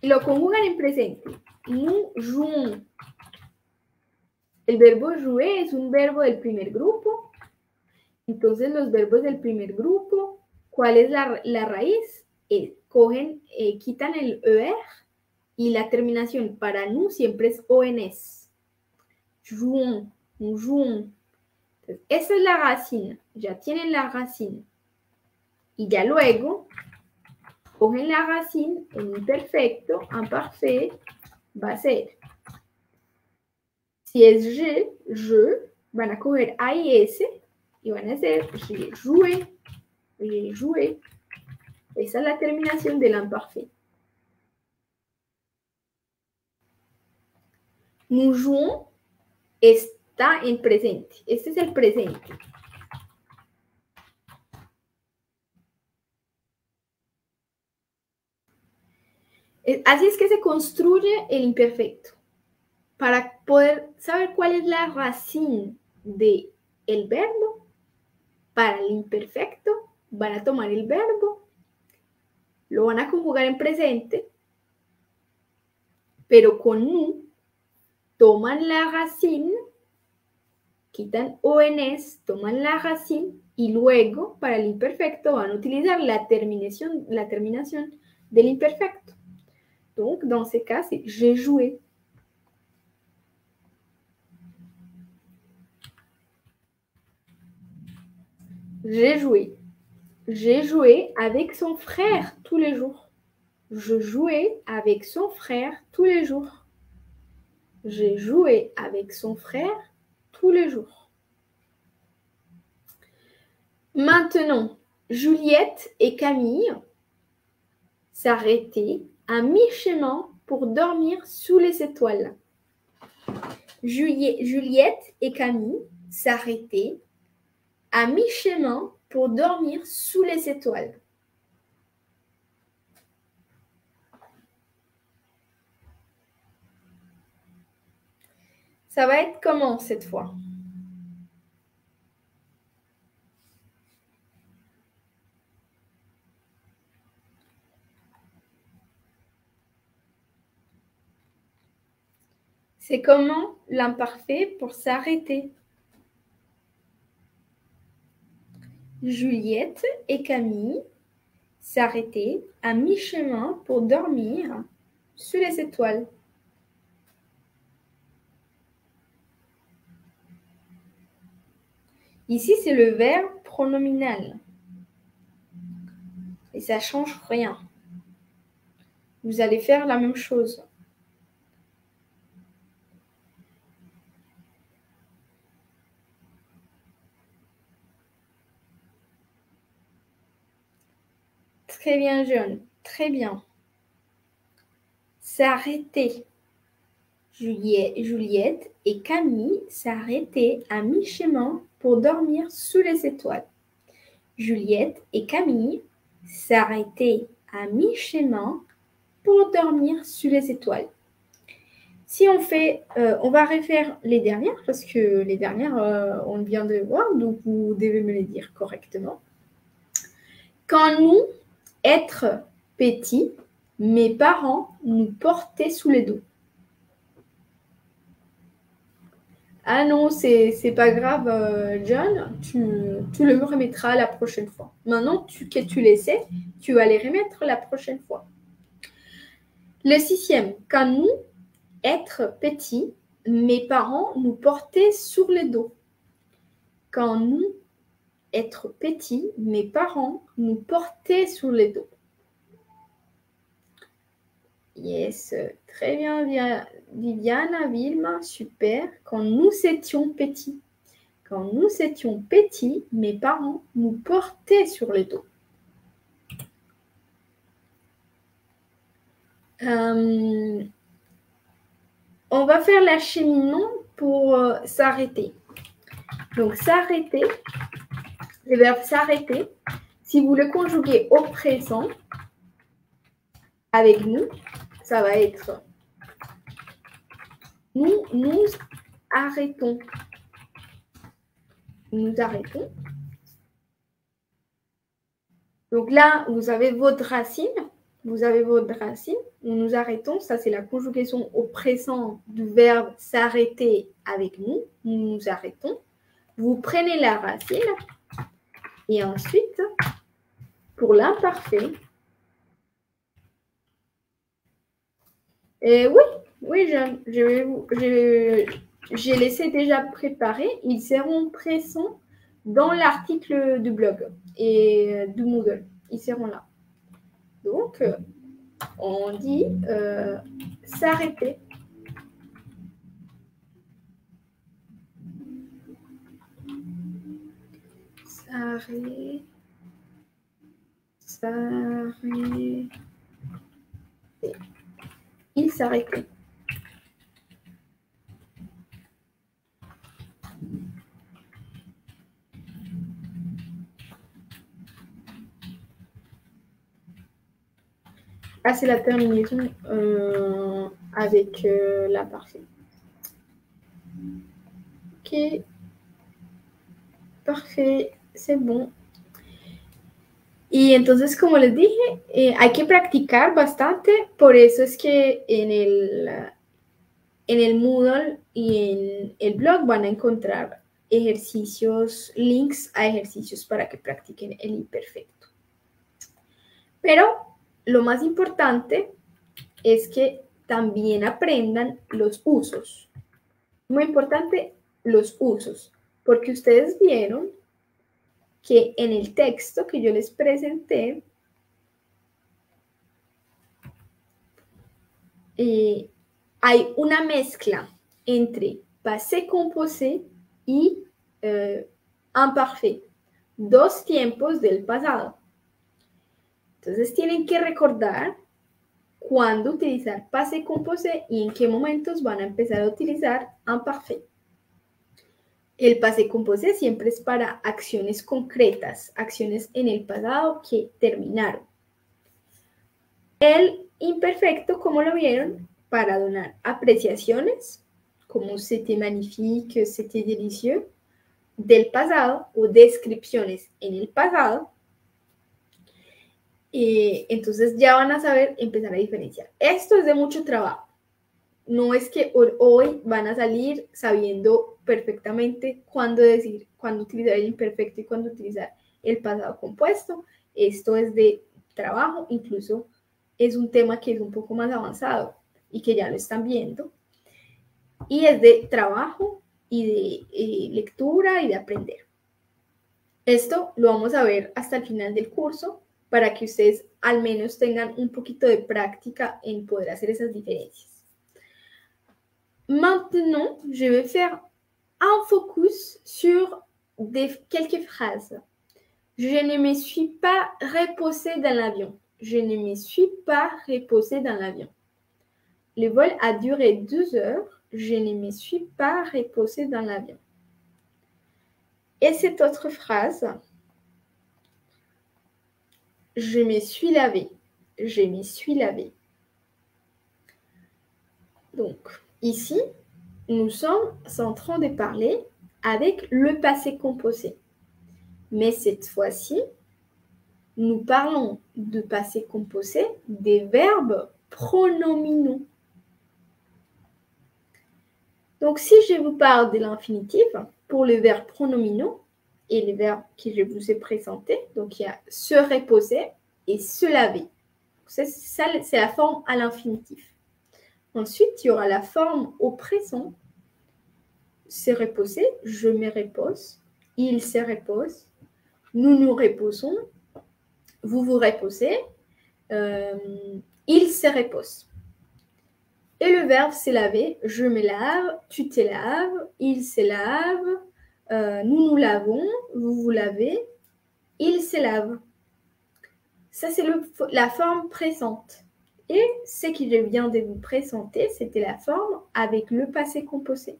y lo conjugan en presente. Nous jouons. El verbo jouer es un verbo del primer grupo. Entonces los verbos del primer grupo, ¿cuál es la, la raíz? Eh, cogen, eh, quitan el ER y la terminación para nous siempre es ONS. Jouons, jouons. Entonces, esa es la racine. Ya tienen la racine. Y ya luego cogen la racine en imperfecto, imparfait, va a ser. Si es je, je, van a coger A y S y van a hacer j'ai joué, j'ai joué. Esa es la terminación del imparfait. Nous jouons está en presente. Este es el presente. Eh, Así es que se construye el imperfecto. Para poder saber cuál es la racine de el verbo, para el imperfecto van a tomar el verbo, lo van a conjugar en presente, pero con nu toman la racine, quitan ONS, toman la racine y luego para el imperfecto van a utilizar la terminación, la terminación del imperfecto. Donc, dans ces cas, c'est j'ai joué. J'ai joué. J'ai joué avec son frère tous les jours. Je jouais avec son frère tous les jours. J'ai joué avec son frère tous les jours. Maintenant, Juliette et Camille s'arrêtaient à mi-chemin pour dormir sous les étoiles. Juliette, et Camille s'arrêtaient à mi-chemin pour dormir sous les étoiles. Ça va être comment cette fois? C'est comment l'imparfait pour s'arrêter? Juliette et Camille s'arrêtaient à mi-chemin pour dormir sous les étoiles. Ici, c'est le verbe pronominal. Et ça change rien. Vous allez faire la même chose. Très bien, John. Très bien. S'arrêter. Juliette, Juliette et Camille s'arrêtaient à mi-chemin pour dormir sous les étoiles. Juliette et Camille s'arrêtaient à mi-chemin pour dormir sous les étoiles. Si on fait, euh, on va refaire les dernières parce que les dernières, euh, on vient de voir, donc vous devez me les dire correctement. Quand nous, être petits, mes parents nous portaient sous les dos. Ah non, c'est pas grave, euh, John, tu, le remettras la prochaine fois. Maintenant tu, que tu les sais, tu vas les remettre la prochaine fois. Le sixième, quand nous, être petits, mes parents nous portaient sur les dos. Quand nous, être petits, mes parents nous portaient sur les dos. Yes, très bien, Viviana, Vilma, super. Quand nous étions petits. Quand nous étions petits, mes parents nous portaient sur le dos. Euh, on va faire l'acheminement pour euh, s'arrêter. Donc, s'arrêter, le verbe s'arrêter, si vous le conjuguez au présent, avec nous, ça va être nous nous arrêtons. Nous arrêtons. Donc là, vous avez votre racine. Vous avez votre racine. Nous nous arrêtons. Ça, c'est la conjugaison au présent du verbe s'arrêter avec nous. Nous nous arrêtons. Vous prenez la racine. Et ensuite, pour l'imparfait, et oui, oui, j'ai laissé déjà préparer. Ils seront présents dans l'article du blog et du Moodle. Ils seront là. Donc, on dit euh, s'arrêter. S'arrêter. S'arrêter. Il s'arrêtait. Ah, c'est la terminaison euh, avec euh, la parfait. Ok. Parfait, c'est bon. Y entonces, como les dije, eh, hay que practicar bastante, por eso es que en el, en el Moodle y en el blog van a encontrar ejercicios, links a ejercicios para que practiquen el imperfecto. Pero lo más importante es que también aprendan los usos. Muy importante, los usos, porque ustedes vieron que en el texto que yo les presenté, eh, hay una mezcla entre passé composé y eh, imparfait, dos tiempos del pasado. Entonces tienen que recordar cuándo utilizar passé composé y en qué momentos van a empezar a utilizar imparfait. El passé composé siempre es para acciones concretas, acciones en el pasado que terminaron. El imperfecto, como lo vieron, para donar apreciaciones, como c'était magnifique, c'était délicieux, del pasado o descripciones en el pasado y entonces ya van a saber empezar a diferenciar. Esto es de mucho trabajo. No es que hoy van a salir sabiendo perfectamente cuándo decir, cuándo utilizar el imperfecto y cuándo utilizar el pasado compuesto. Esto es de trabajo, incluso es un tema que es un poco más avanzado y que ya lo están viendo. Y es de trabajo y de eh, lectura y de aprender. Esto lo vamos a ver hasta el final del curso para que ustedes al menos tengan un poquito de práctica en poder hacer esas diferencias. Maintenant, je vais faire un focus sur quelques phrases. Je ne me suis pas reposée dans l'avion. Je ne me suis pas reposée dans l'avion. Le vol a duré deux heures. Je ne me suis pas reposée dans l'avion. Et cette autre phrase, je me suis lavé. Je me suis lavé. Donc, ici, nous sommes en train de parler avec le passé composé. Mais cette fois-ci, nous parlons de passé composé des verbes pronominaux. Donc, si je vous parle de l'infinitif, pour les verbes pronominaux, et les verbes que je vous ai présentés. Donc, il y a se reposer et se laver. C'est la forme à l'infinitif. Ensuite, il y aura la forme au présent. Se reposer, je me repose. Il se repose. Nous nous reposons. Vous vous reposez. Euh, il se repose. Et le verbe se laver, je me lave, tu te laves, il se lave, euh, nous nous lavons, vous vous lavez, il se lave. Ça, c'est la forme présente. Et ce que je viens de vous présenter, c'était la forme avec le passé composé.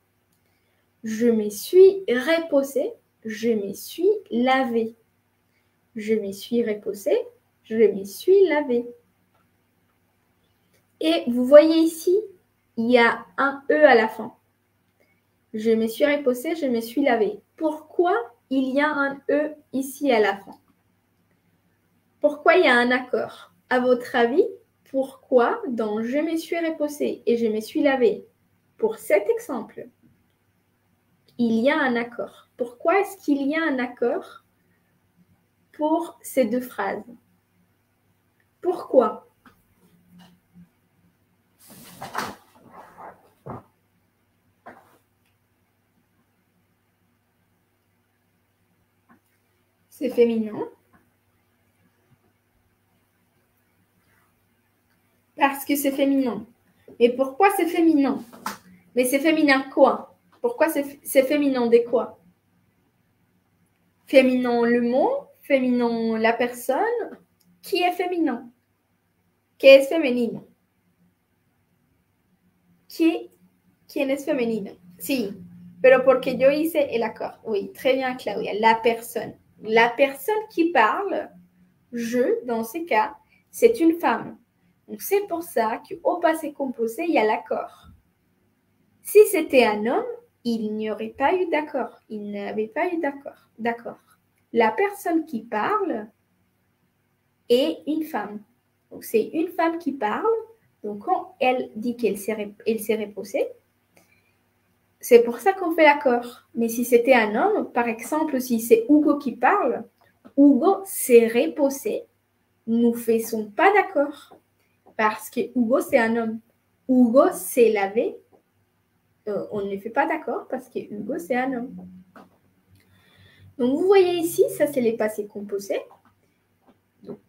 Je me suis reposé, je me suis lavé. Je me suis reposé, je me suis lavé. Et vous voyez ici, il y a un E à la fin. Je me suis reposé, je me suis lavé. Pourquoi il y a un E ici à la fin? Pourquoi il y a un accord? À votre avis, pourquoi dans je me suis reposé et je me suis lavé Pour cet exemple, il y a un accord. Pourquoi est-ce qu'il y a un accord pour ces deux phrases? Pourquoi? C'est féminin. Parce que c'est féminin. Mais pourquoi c'est féminin? Mais c'est féminin quoi? Pourquoi c'est féminin de quoi? Féminin le mot Féminin la personne Qui est féminin? Qui est féminin Qui, ¿Quién es féminin Si, pero porque yo hice el accord. Oui, très bien Claudia, la personne. La personne qui parle, je, dans ces cas, c'est une femme. C'est pour ça qu'au passé composé, il y a l'accord. Si c'était un homme, il n'y aurait pas eu d'accord. Il n'avait pas eu d'accord. D'accord. La personne qui parle est une femme. Donc c'est une femme qui parle. Donc quand elle dit qu'elle s'est reposée, c'est pour ça qu'on fait l'accord. Mais si c'était un homme, par exemple, si c'est Hugo qui parle, Hugo s'est reposé. Nous ne faisons pas d'accord. Parce que Hugo, c'est un homme. Hugo s'est lavé. Euh, on ne fait pas d'accord parce que Hugo, c'est un homme. Donc, vous voyez ici, ça, c'est les passés composés.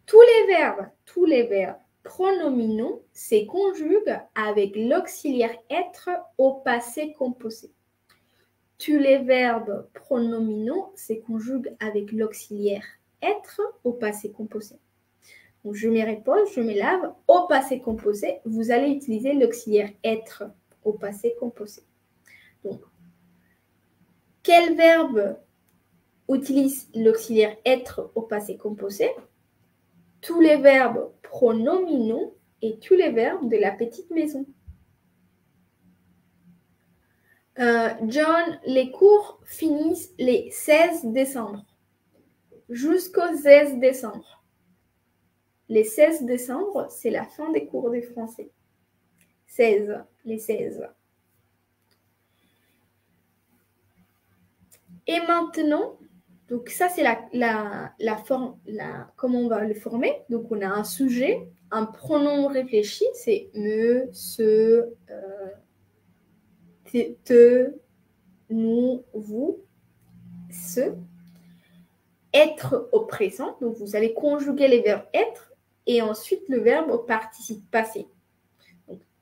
Tous les verbes, tous les verbes pronominaux se conjuguent avec l'auxiliaire être au passé composé. Tous les verbes pronominaux se conjuguent avec l'auxiliaire être au passé composé. Je me repose, je me lave. Au passé composé, vous allez utiliser l'auxiliaire être au passé composé. Donc, quel verbe utilise l'auxiliaire être au passé composé? Tous les verbes pronominaux et tous les verbes de la petite maison. Euh, John, les cours finissent les 16 décembre jusqu'au 16 décembre. Les 16 décembre, c'est la fin des cours de français. 16, les 16. Et maintenant, donc ça, c'est la, la, forme, la, comment on va le former? Donc on a un sujet, un pronom réfléchi, c'est me, ce, euh, te, nous, vous, ce. Être au présent, donc vous allez conjuguer les verbes être et ensuite le verbe au participe passé.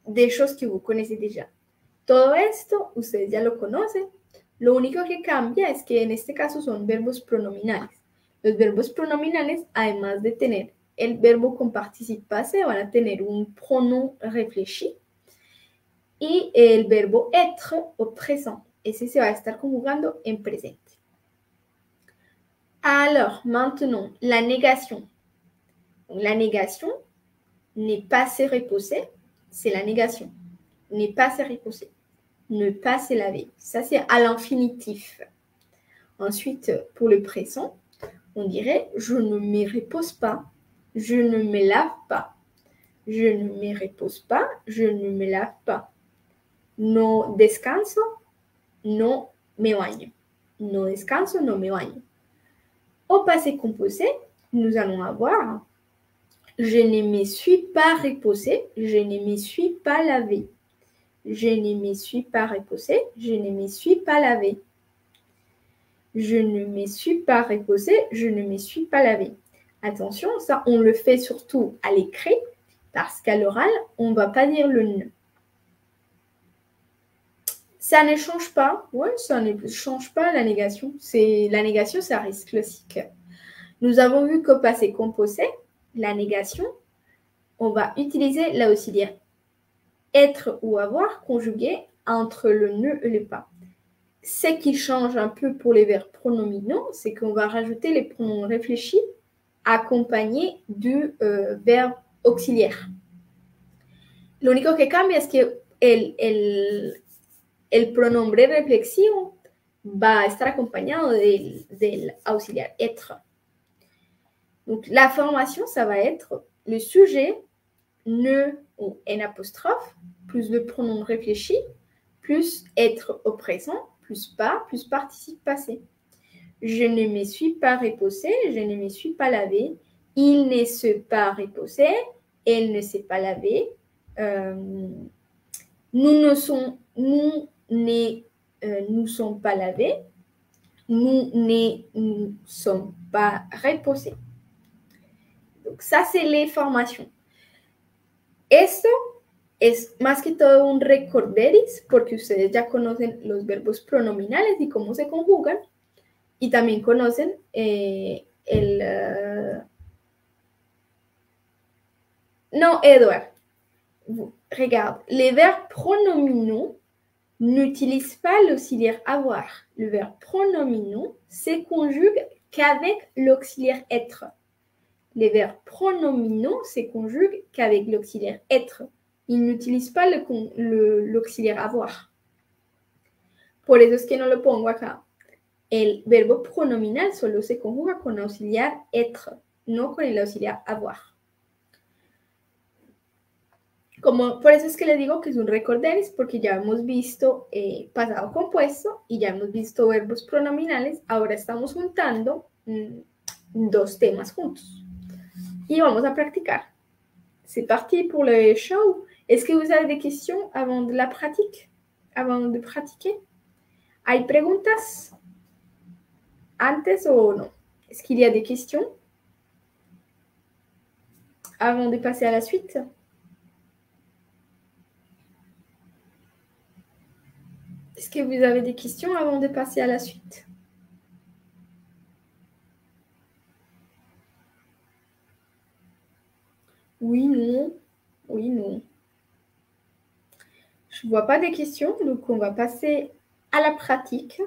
des choses que vous connaissez déjà. Todo esto ustedes ya lo conocen. Lo único que cambia es que en este caso son verbos pronominales. Los verbos pronominales, además de tener el verbo con participe passé, van a tener un pronom réfléchi y el verbo être au présent. Ese se va a estar conjugando en presente. Alors, maintenant, la négation. La négation n'est pas se reposer, c'est la négation. N'est pas se reposer ne pas se laver. Ça, c'est à l'infinitif. Ensuite, pour le présent, on dirait je ne me repose pas, je ne me lave pas. Je ne me repose pas, je ne me lave pas. No descanso, no me baño. No descanso, no me. Au passé composé, nous allons avoir je ne me suis pas reposé, je ne me suis pas lavé. Je ne me suis pas reposé, je ne me suis pas lavé. Je ne me suis pas reposé, je ne me suis pas lavé. Attention, ça, on le fait surtout à l'écrit parce qu'à l'oral, on ne va pas dire le ne. Ça ne change pas. Oui, ça ne change pas la négation. C'est la négation, ça reste classique. Nous avons vu qu'au passé composé, la négation, on va utiliser l'auxiliaire être ou avoir conjugué entre le ne et le pas. Ce qui change un peu pour les verbes pronominaux, c'est qu'on va rajouter les pronoms réfléchis accompagnés du euh, verbe auxiliaire. Lo único que cambia es que el, el, el pronombre reflexivo va a estar acompañado del, del auxiliar être. Donc la formation, ça va être le sujet, ne ou n plus le pronom réfléchi, plus être au présent, plus pas, plus participe passé. Je ne me suis pas reposé, je ne me suis pas lavé. Il ne s'est pas reposé, elle ne s'est pas lavée. Euh, nous ne sommes, nous ne euh, sommes pas lavés. Nous ne nous sommes pas reposés. Donc ça, c'est les formations. Esto es que todo un recorderis porque ustedes ya conocen los verbos pronominales y cómo se conjugan y también conocen eh, el... Uh... Non, Edouard, regarde, les verbes pronominaux n'utilisent pas l'auxiliaire avoir. Le verbe pronominaux se conjugue qu'avec l'auxiliaire être. Les verbes pronominaux se conjuguent qu'avec l'auxiliaire être. Ils n'utilisent pas l'auxiliaire avoir. Por eso es que no lo pongo acá. El verbo pronominal solo se conjuga con auxiliar être, no con el auxiliar avoir. Como, por eso es que le digo que es un recorderis, porque ya hemos visto eh, pasado compuesto y ya hemos visto verbos pronominales. Ahora estamos juntando mm, dos temas juntos. Y vamos a practicar. C'est parti pour le show. Est-ce que vous avez des questions avant de la pratique? Avant de pratiquer? ¿Hay preguntas? Antes o no? Est-ce qu'il y a des questions? Avant de passer à la suite? Est-ce que vous avez des questions avant de passer à la suite? Oui, non. Oui, non. Je ne vois pas des questions, donc on va passer à la pratique.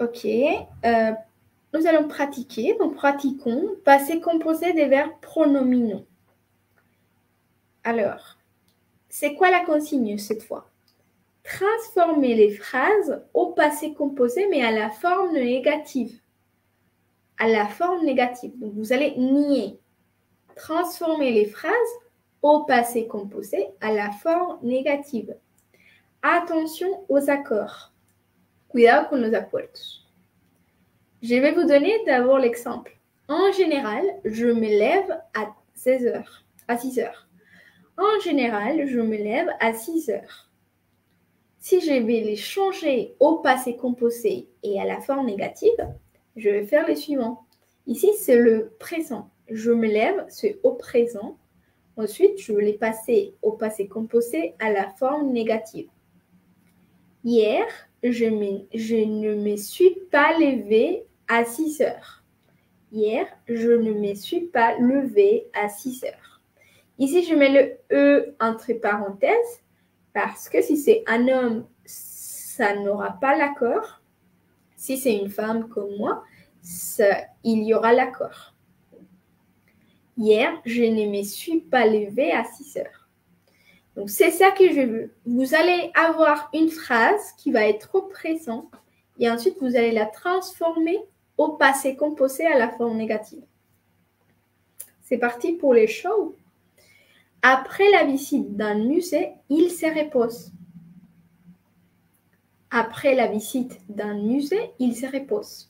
Ok. Euh, nous allons pratiquer, donc pratiquons, passé composé des verbes pronominaux. Alors, c'est quoi la consigne cette fois? Transformer les phrases au passé composé, mais à la forme négative. À la forme négative. Donc, vous allez nier. Transformer les phrases au passé composé à la forme négative. Attention aux accords. Cuidado con los acuerdos. Je vais vous donner d'abord l'exemple. En général, je me lève à 16 heures, à 6 heures. En général, je me lève à 6 heures. Si je vais les changer au passé composé et à la forme négative, je vais faire le suivant. Ici, c'est le présent. Je me lève, c'est au présent. Ensuite, je les passer au passé composé à la forme négative. Hier, je, ne me suis pas levé à 6 heures. Hier, je ne me suis pas levé à 6 heures. Ici, je mets le E entre parenthèses parce que si c'est un homme, ça n'aura pas l'accord. Si c'est une femme comme moi, il y aura l'accord. Hier, je ne me suis pas levée à 6 heures. Donc, c'est ça que je veux. Vous allez avoir une phrase qui va être au présent et ensuite vous allez la transformer au passé composé à la forme négative. C'est parti pour les shows. Après la visite d'un musée, il se repose. Après la visite d'un musée, il se repose.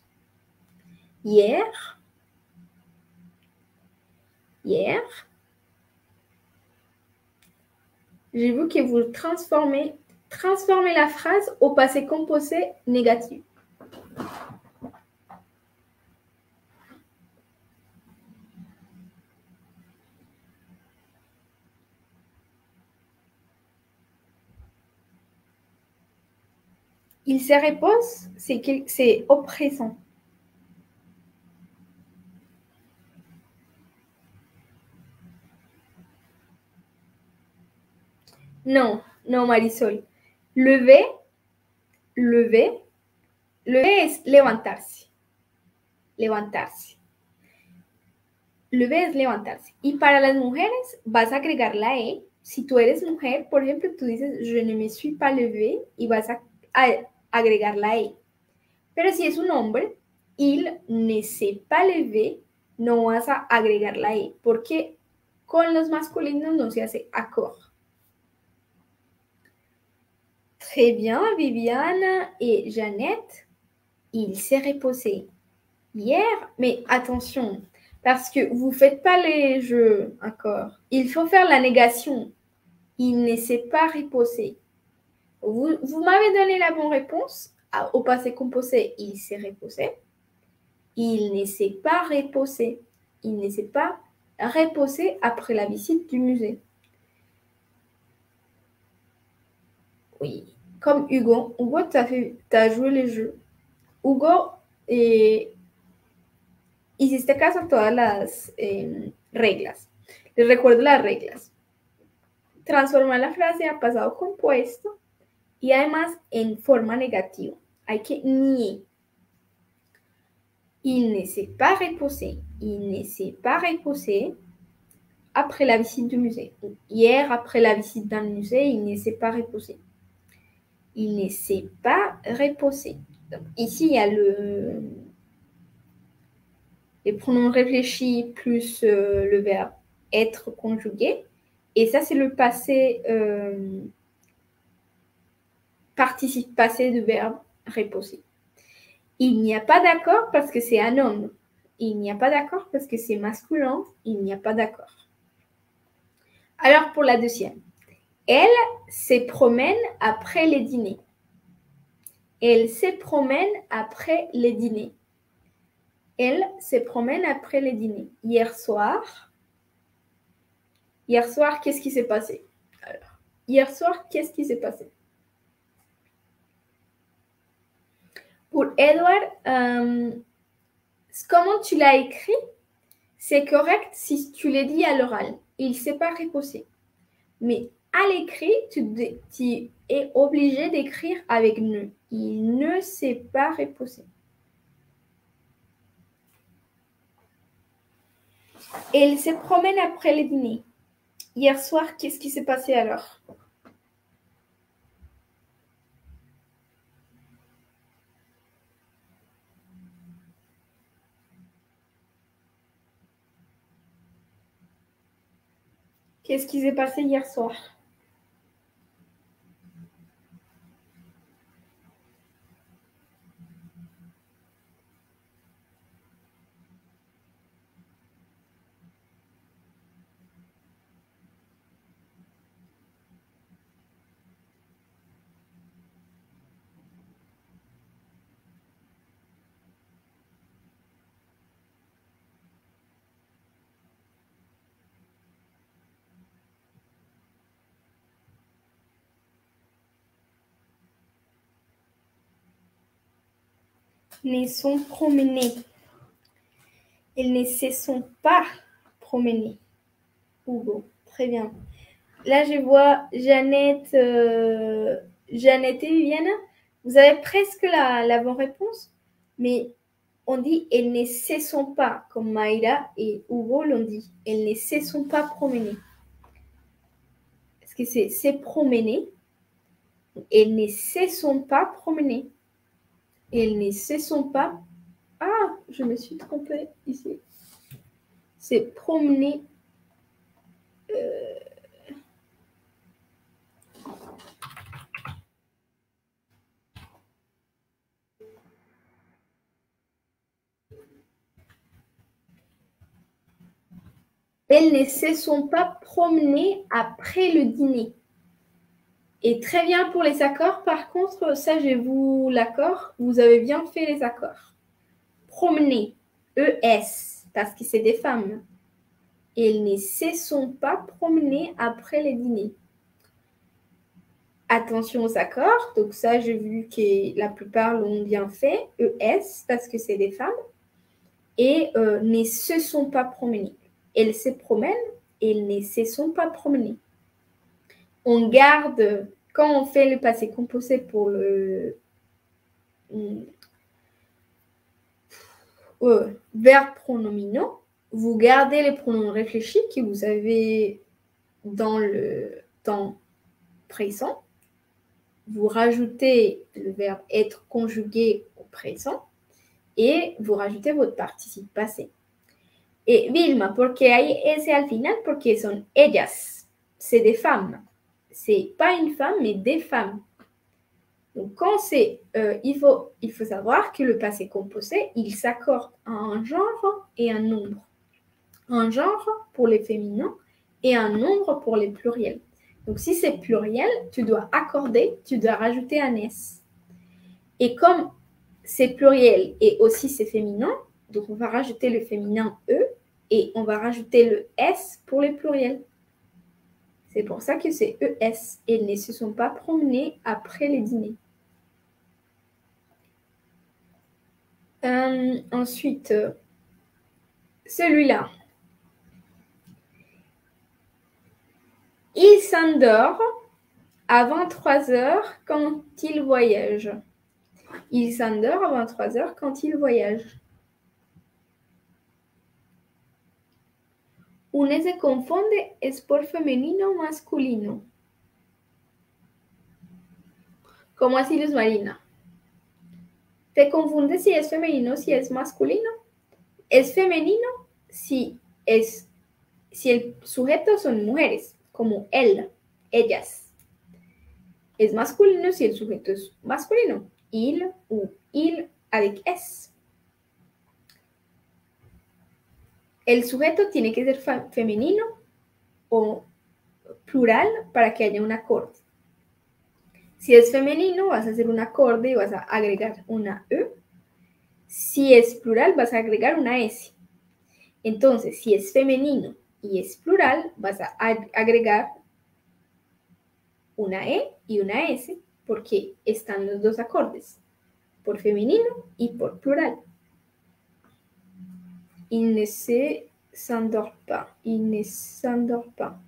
Hier, hier. J'ai vu que vous transformez, transformez la phrase au passé composé négatif. Il se repose, c'est oppressant. Non, non, Marisol. Lever, lever, lever es levantarse. Levantarse. Lever es levantarse. Y para las mujeres vas a agregar la E. Si tú eres mujer, por ejemplo, tú dices je ne me suis pas levé y vas a, agregar la E. Pero si es un hombre, il ne s'est pas levé, no vas a agregar la E, porque con los masculinos no se hace accord. Très bien, Viviane et Jeannette. Il s'est reposé hier, mais attention, parce que vous ne faites pas les jeux encore. Il faut faire la négation. Il ne s'est pas reposé. Vous, vous m'avez donné la bonne réponse. Au passé composé, il s'est reposé. Il ne s'est pas reposé. Il ne s'est pas reposé après la visite du musée. Oui, comme Hugo. Hugo, tu as, joué les jeux. Hugo eh, hiciste caso a todas las eh, reglas. Les recuerdo las reglas. Transformar la frase a pasado compuesto y además en forma negativa. Hay que nier. Il ne s'est pas reposé. Il ne s'est pas reposé après la visite du musée. Hier, après la visite d'un musée, il ne s'est pas reposé il ne s'est pas reposé. ici, il y a le, les pronoms réfléchis plus euh, le verbe être conjugué. Et ça, c'est le passé euh, participe passé du verbe reposer. Il n'y a pas d'accord parce que c'est un homme. Il n'y a pas d'accord parce que c'est masculin. Il n'y a pas d'accord. Alors pour la deuxième. Elle se promène après les dîners. Elle se promène après les dîners. Elle se promène après les dîners. Hier soir, hier soir, qu'est-ce qui s'est passé? Alors, Hier soir, qu'est-ce qui s'est passé? Pour Edward, euh, comment tu l'as écrit? C'est correct si tu l'as dit à l'oral. Il ne s'est pas reposé. Mais à l'écrit, tu, es obligé d'écrire avec ne. Il ne s'est pas reposé. Elle se promène après le dîner. Hier soir, qu'est-ce qui s'est passé alors? Qu'est-ce qui s'est passé hier soir? Ne sont promenés. Ils ne se sont pas promenés. Hugo, très bien. Là, je vois Jeannette, euh, Jeannette et Viviane. Vous avez presque la, la bonne réponse, mais on dit elles ne se sont pas, comme Maïra et Hugo l'ont dit. Elles ne se sont pas promenées. Est-ce que c'est se promener? Elles ne se sont pas promenées. Elles ne se sont pas. Ah, je me suis trompée ici. C'est promener. Euh... Elles ne se sont pas promenées après le dîner. Et très bien pour les accords. Par contre, ça, j'ai vous l'accord. Vous avez bien fait les accords. Promener. ES. Parce que c'est des femmes. Elles ne se sont pas promenées après les dîners. attention aux accords. Donc ça, j'ai vu que la plupart l'ont bien fait. ES, parce que c'est des femmes. Et euh, ne se sont pas promenées. Elles se promènent elles ne se sont pas promenées. On garde, quand on fait le passé composé pour le euh, verbe pronominaux, vous gardez les pronoms réfléchis que vous avez dans le temps présent. Vous rajoutez le verbe être conjugué au présent et vous rajoutez votre participe passé. Et Vilma, pourquoi hay ese al final? Porque son ellas. C'est des femmes. C'est pas une femme, mais des femmes. Donc, quand c'est, euh, il, faut, il faut savoir que le passé composé, il s'accorde à un genre et un nombre. Un genre pour les féminins et un nombre pour les pluriels. Donc, si c'est pluriel, tu dois accorder, tu dois rajouter un S. Et comme c'est pluriel et aussi c'est féminin, donc on va rajouter le féminin E et on va rajouter le S pour les pluriels. C'est pour ça que c'est ES. Ils ne se sont pas promenés après les dîners. Euh, ensuite, celui-là. Il s'endort à 23 heures quand il voyage. Il s'endort à 23 heures quand il voyage. Une se confonde es por femenino o masculino. ¿Cómo así, Luz Marina? ¿Te confunde si es femenino o si es masculino? Es femenino si es si el sujeto son mujeres, como él, ellas. Es masculino si el sujeto es masculino, il ou il avec s. El sujeto tiene que ser femenino o plural para que haya un acorde. Si es femenino, vas a hacer un acorde y vas a agregar una E. Si es plural, vas a agregar una S. Entonces, si es femenino y es plural, vas a agregar una E y una S porque están los dos acordes, por femenino y por plural. Il ne s'endort pas. Il ne s'endort pas.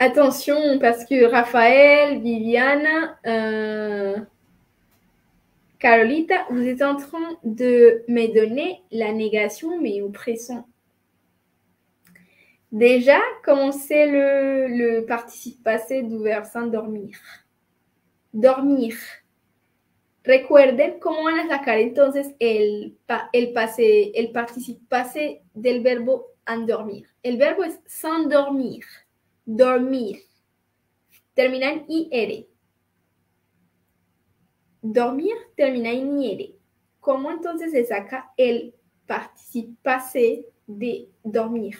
Attention, parce que Raphaël, Viviane, euh, Carolita, vous êtes en train de me donner la négation, mais au présent. Déjà, commencez le, le participe passé du verbe s'endormir. Dormir. Recuerden cómo van a sacar entonces el, el, pase, el participe passé del verbo endormir. El verbo es s'endormir, dormir. Termina en IR. Dormir termina en IR. ¿Cómo entonces se saca el participe passé de dormir?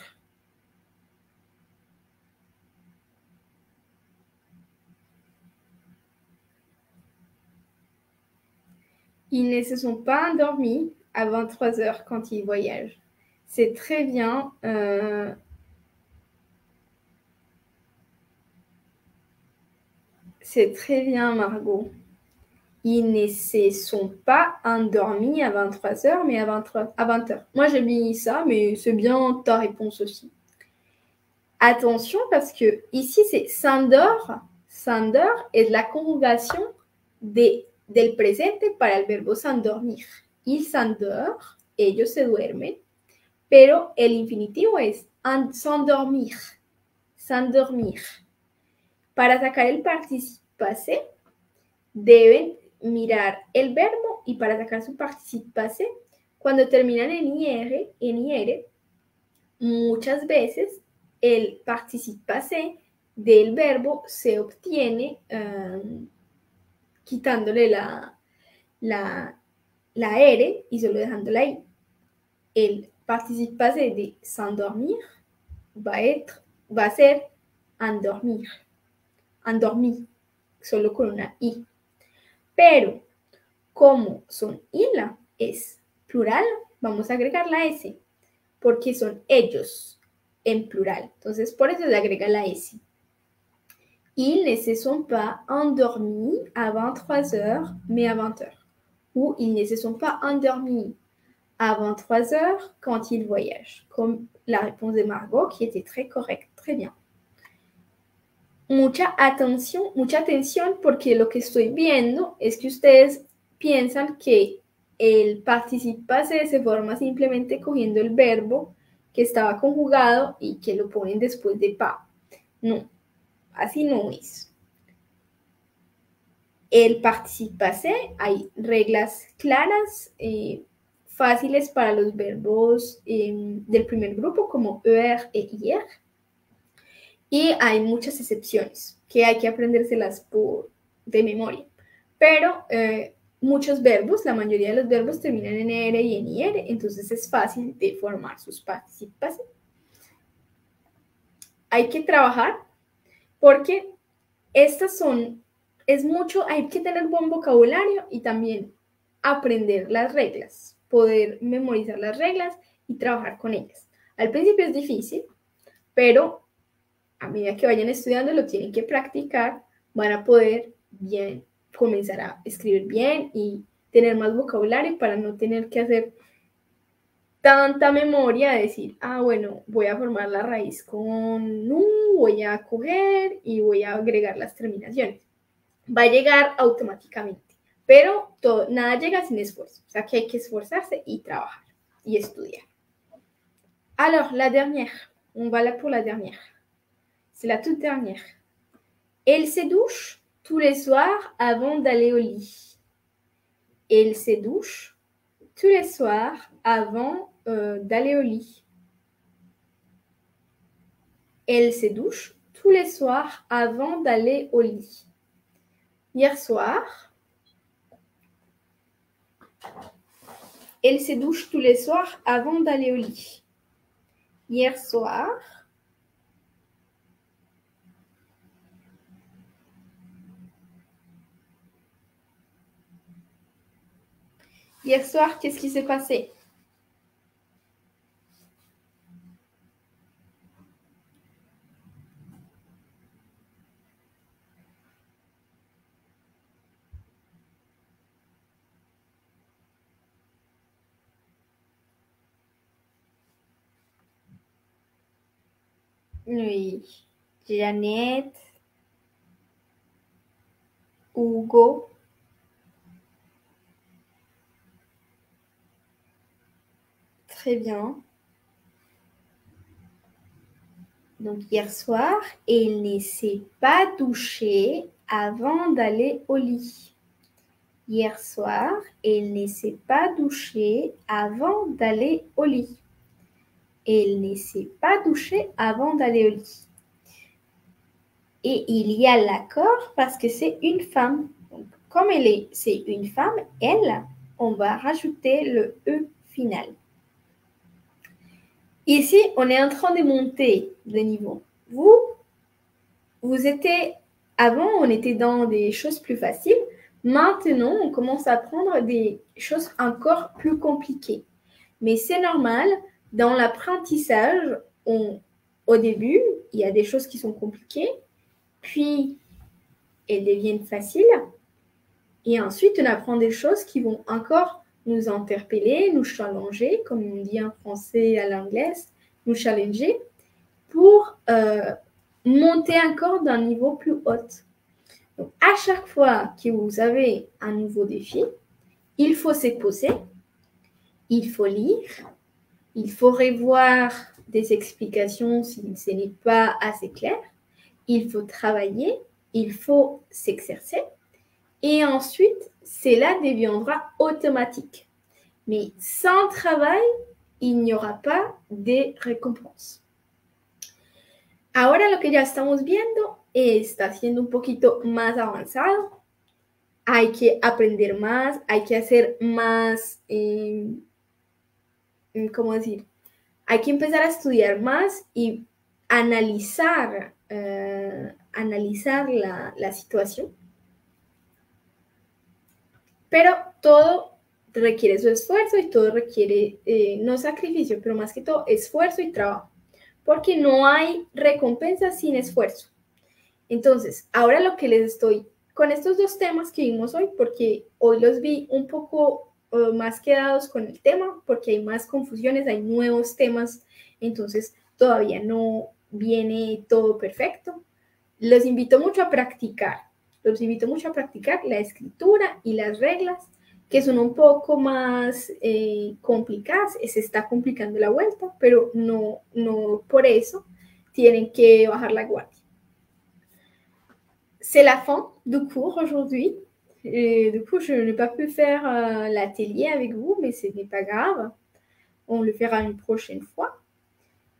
Ils ne se sont pas endormis à 23 heures quand ils voyagent. C'est très bien. Euh, c'est très bien, Margot. Ils ne se sont pas endormis à 23 heures, mais à 20, à 20 heures. Moi, j'ai mis ça, mais c'est bien ta réponse aussi. Attention, parce que ici, c'est s'endort. S'endort est de la conjugation des del presente para el verbo s'endormir. Il s'endort, ellos se duermen, pero el infinitivo es s'endormir, s'endormir. Para sacar el participio passé, deben mirar el verbo y para sacar su participio passé, cuando terminan en IR, en IR, muchas veces el participio passé del verbo se obtiene um, quitándole la, la, la R y solo dejándola ahí. El participe de s'endormir va a, ser endormir. Endormi, solo con una I. Pero como son ILA es plural, vamos a agregar la S, porque son ellos en plural. Entonces, por eso se agrega la S. Ils ne se sont pas endormis à 23 heures, mais à 20 heures. Ou ils ne se sont pas endormis à 23 heures quand ils voyagent, comme la réponse de Margot qui était très correcte, très bien. Mucha atención, mucha atención porque lo que estoy viendo es que ustedes piensan que el participase se forma simplemente cogiendo el verbo que estaba conjugado y que lo ponen después de pa. No, así no es. El participase hay reglas claras, eh, fáciles para los verbos em, del primer grupo como er e ir. Y hay muchas excepciones que hay que aprendérselas por, de memoria. Pero eh, muchos verbos, la mayoría de los verbos terminan en er y en ir, entonces es fácil de formar sus participas. Hay que trabajar porque estas son, es mucho, hay que tener buen vocabulario y también aprender las reglas, poder memorizar las reglas y trabajar con ellas. Al principio es difícil, pero a medida que vayan estudiando lo tienen que practicar, van a poder bien comenzar a escribir bien y tener más vocabulario para no tener que hacer tanta memoria de decir, ah, bueno, voy a formar la raíz con nu, voy a coger y voy a agregar las terminaciones. Va a llegar automáticamente, pero todo, nada llega sin esfuerzo. O sea que hay que esforzarse y trabajar y estudiar. Alors, la dernière. On va là pour la dernière. C'est la toute dernière. Elle se douche tous les soirs avant d'aller au lit. Elle se douche tous les soirs avant euh, d'aller au lit. Elle se douche tous les soirs avant d'aller au lit. Hier soir, elle se douche tous les soirs avant d'aller au lit. Hier soir, Hier soir, qu'est-ce qui s'est passé? Oui. Jeannette. Hugo. Très bien. Donc hier soir, il ne s'est pas douché avant d'aller au lit. Hier soir, il ne s'est pas douché avant d'aller au lit. Il ne s'est pas douché avant d'aller au lit. Et il y a l'accord parce que c'est une femme. Donc, comme elle est, c'est une femme, elle, on va rajouter le E final. Ici, on est en train de monter de niveau. Vous, vous étiez, avant, on était dans des choses plus faciles. Maintenant, on commence à prendre des choses encore plus compliquées. Mais c'est normal, dans l'apprentissage, au début, il y a des choses qui sont compliquées, puis elles deviennent faciles, et ensuite on apprend des choses qui vont encore nous interpeller, nous challenger, comme on dit en français à l'anglaise, nous challenger, pour euh, monter encore d'un niveau plus haut. Donc, à chaque fois que vous avez un nouveau défi, il faut se poser, il faut lire, il faut revoir des explications si ce n'est pas assez clair, il faut travailler, il faut s'exercer, et ensuite, cela deviendra automatique. Mais sans travail, il n'y aura pas de récompense. Ahora lo que ya estamos viendo está siendo un poquito más avanzado. Hay que aprender más, hay que hacer más, eh, ¿cómo decir? Hay que empezar a estudiar más y analizar, uh, analizar la, la situación pero todo requiere su esfuerzo y todo requiere, eh, no sacrificio, pero más que todo esfuerzo y trabajo, porque no hay recompensa sin esfuerzo. Entonces, ahora lo que les estoy con estos dos temas que vimos hoy, porque hoy los vi un poco más quedados con el tema, porque hay más confusiones, hay nuevos temas, entonces todavía no viene todo perfecto. Los invito mucho a practicar, los invito mucho a practicar la escritura y las reglas que son un poco más eh, complicadas, se está complicando la vuelta, pero no, no por eso tienen que bajar la guardia. C'est la fin du cours aujourd'hui. Et du coup, je n'ai pas pu faire euh, l'atelier avec vous, mais ce n'est pas grave. On le fera une prochaine fois.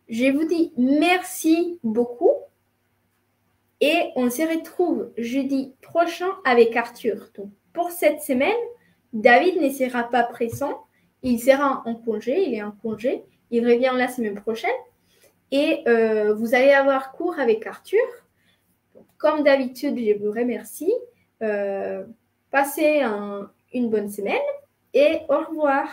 Je vous dis merci beaucoup et on se retrouve jeudi prochain avec Arthur. Donc, pour cette semaine, David ne sera pas présent. Il sera en congé, il est en congé. Il revient la semaine prochaine. Et euh, vous allez avoir cours avec Arthur. comme d'habitude, je vous remercie. Euh, passez une bonne semaine et au revoir.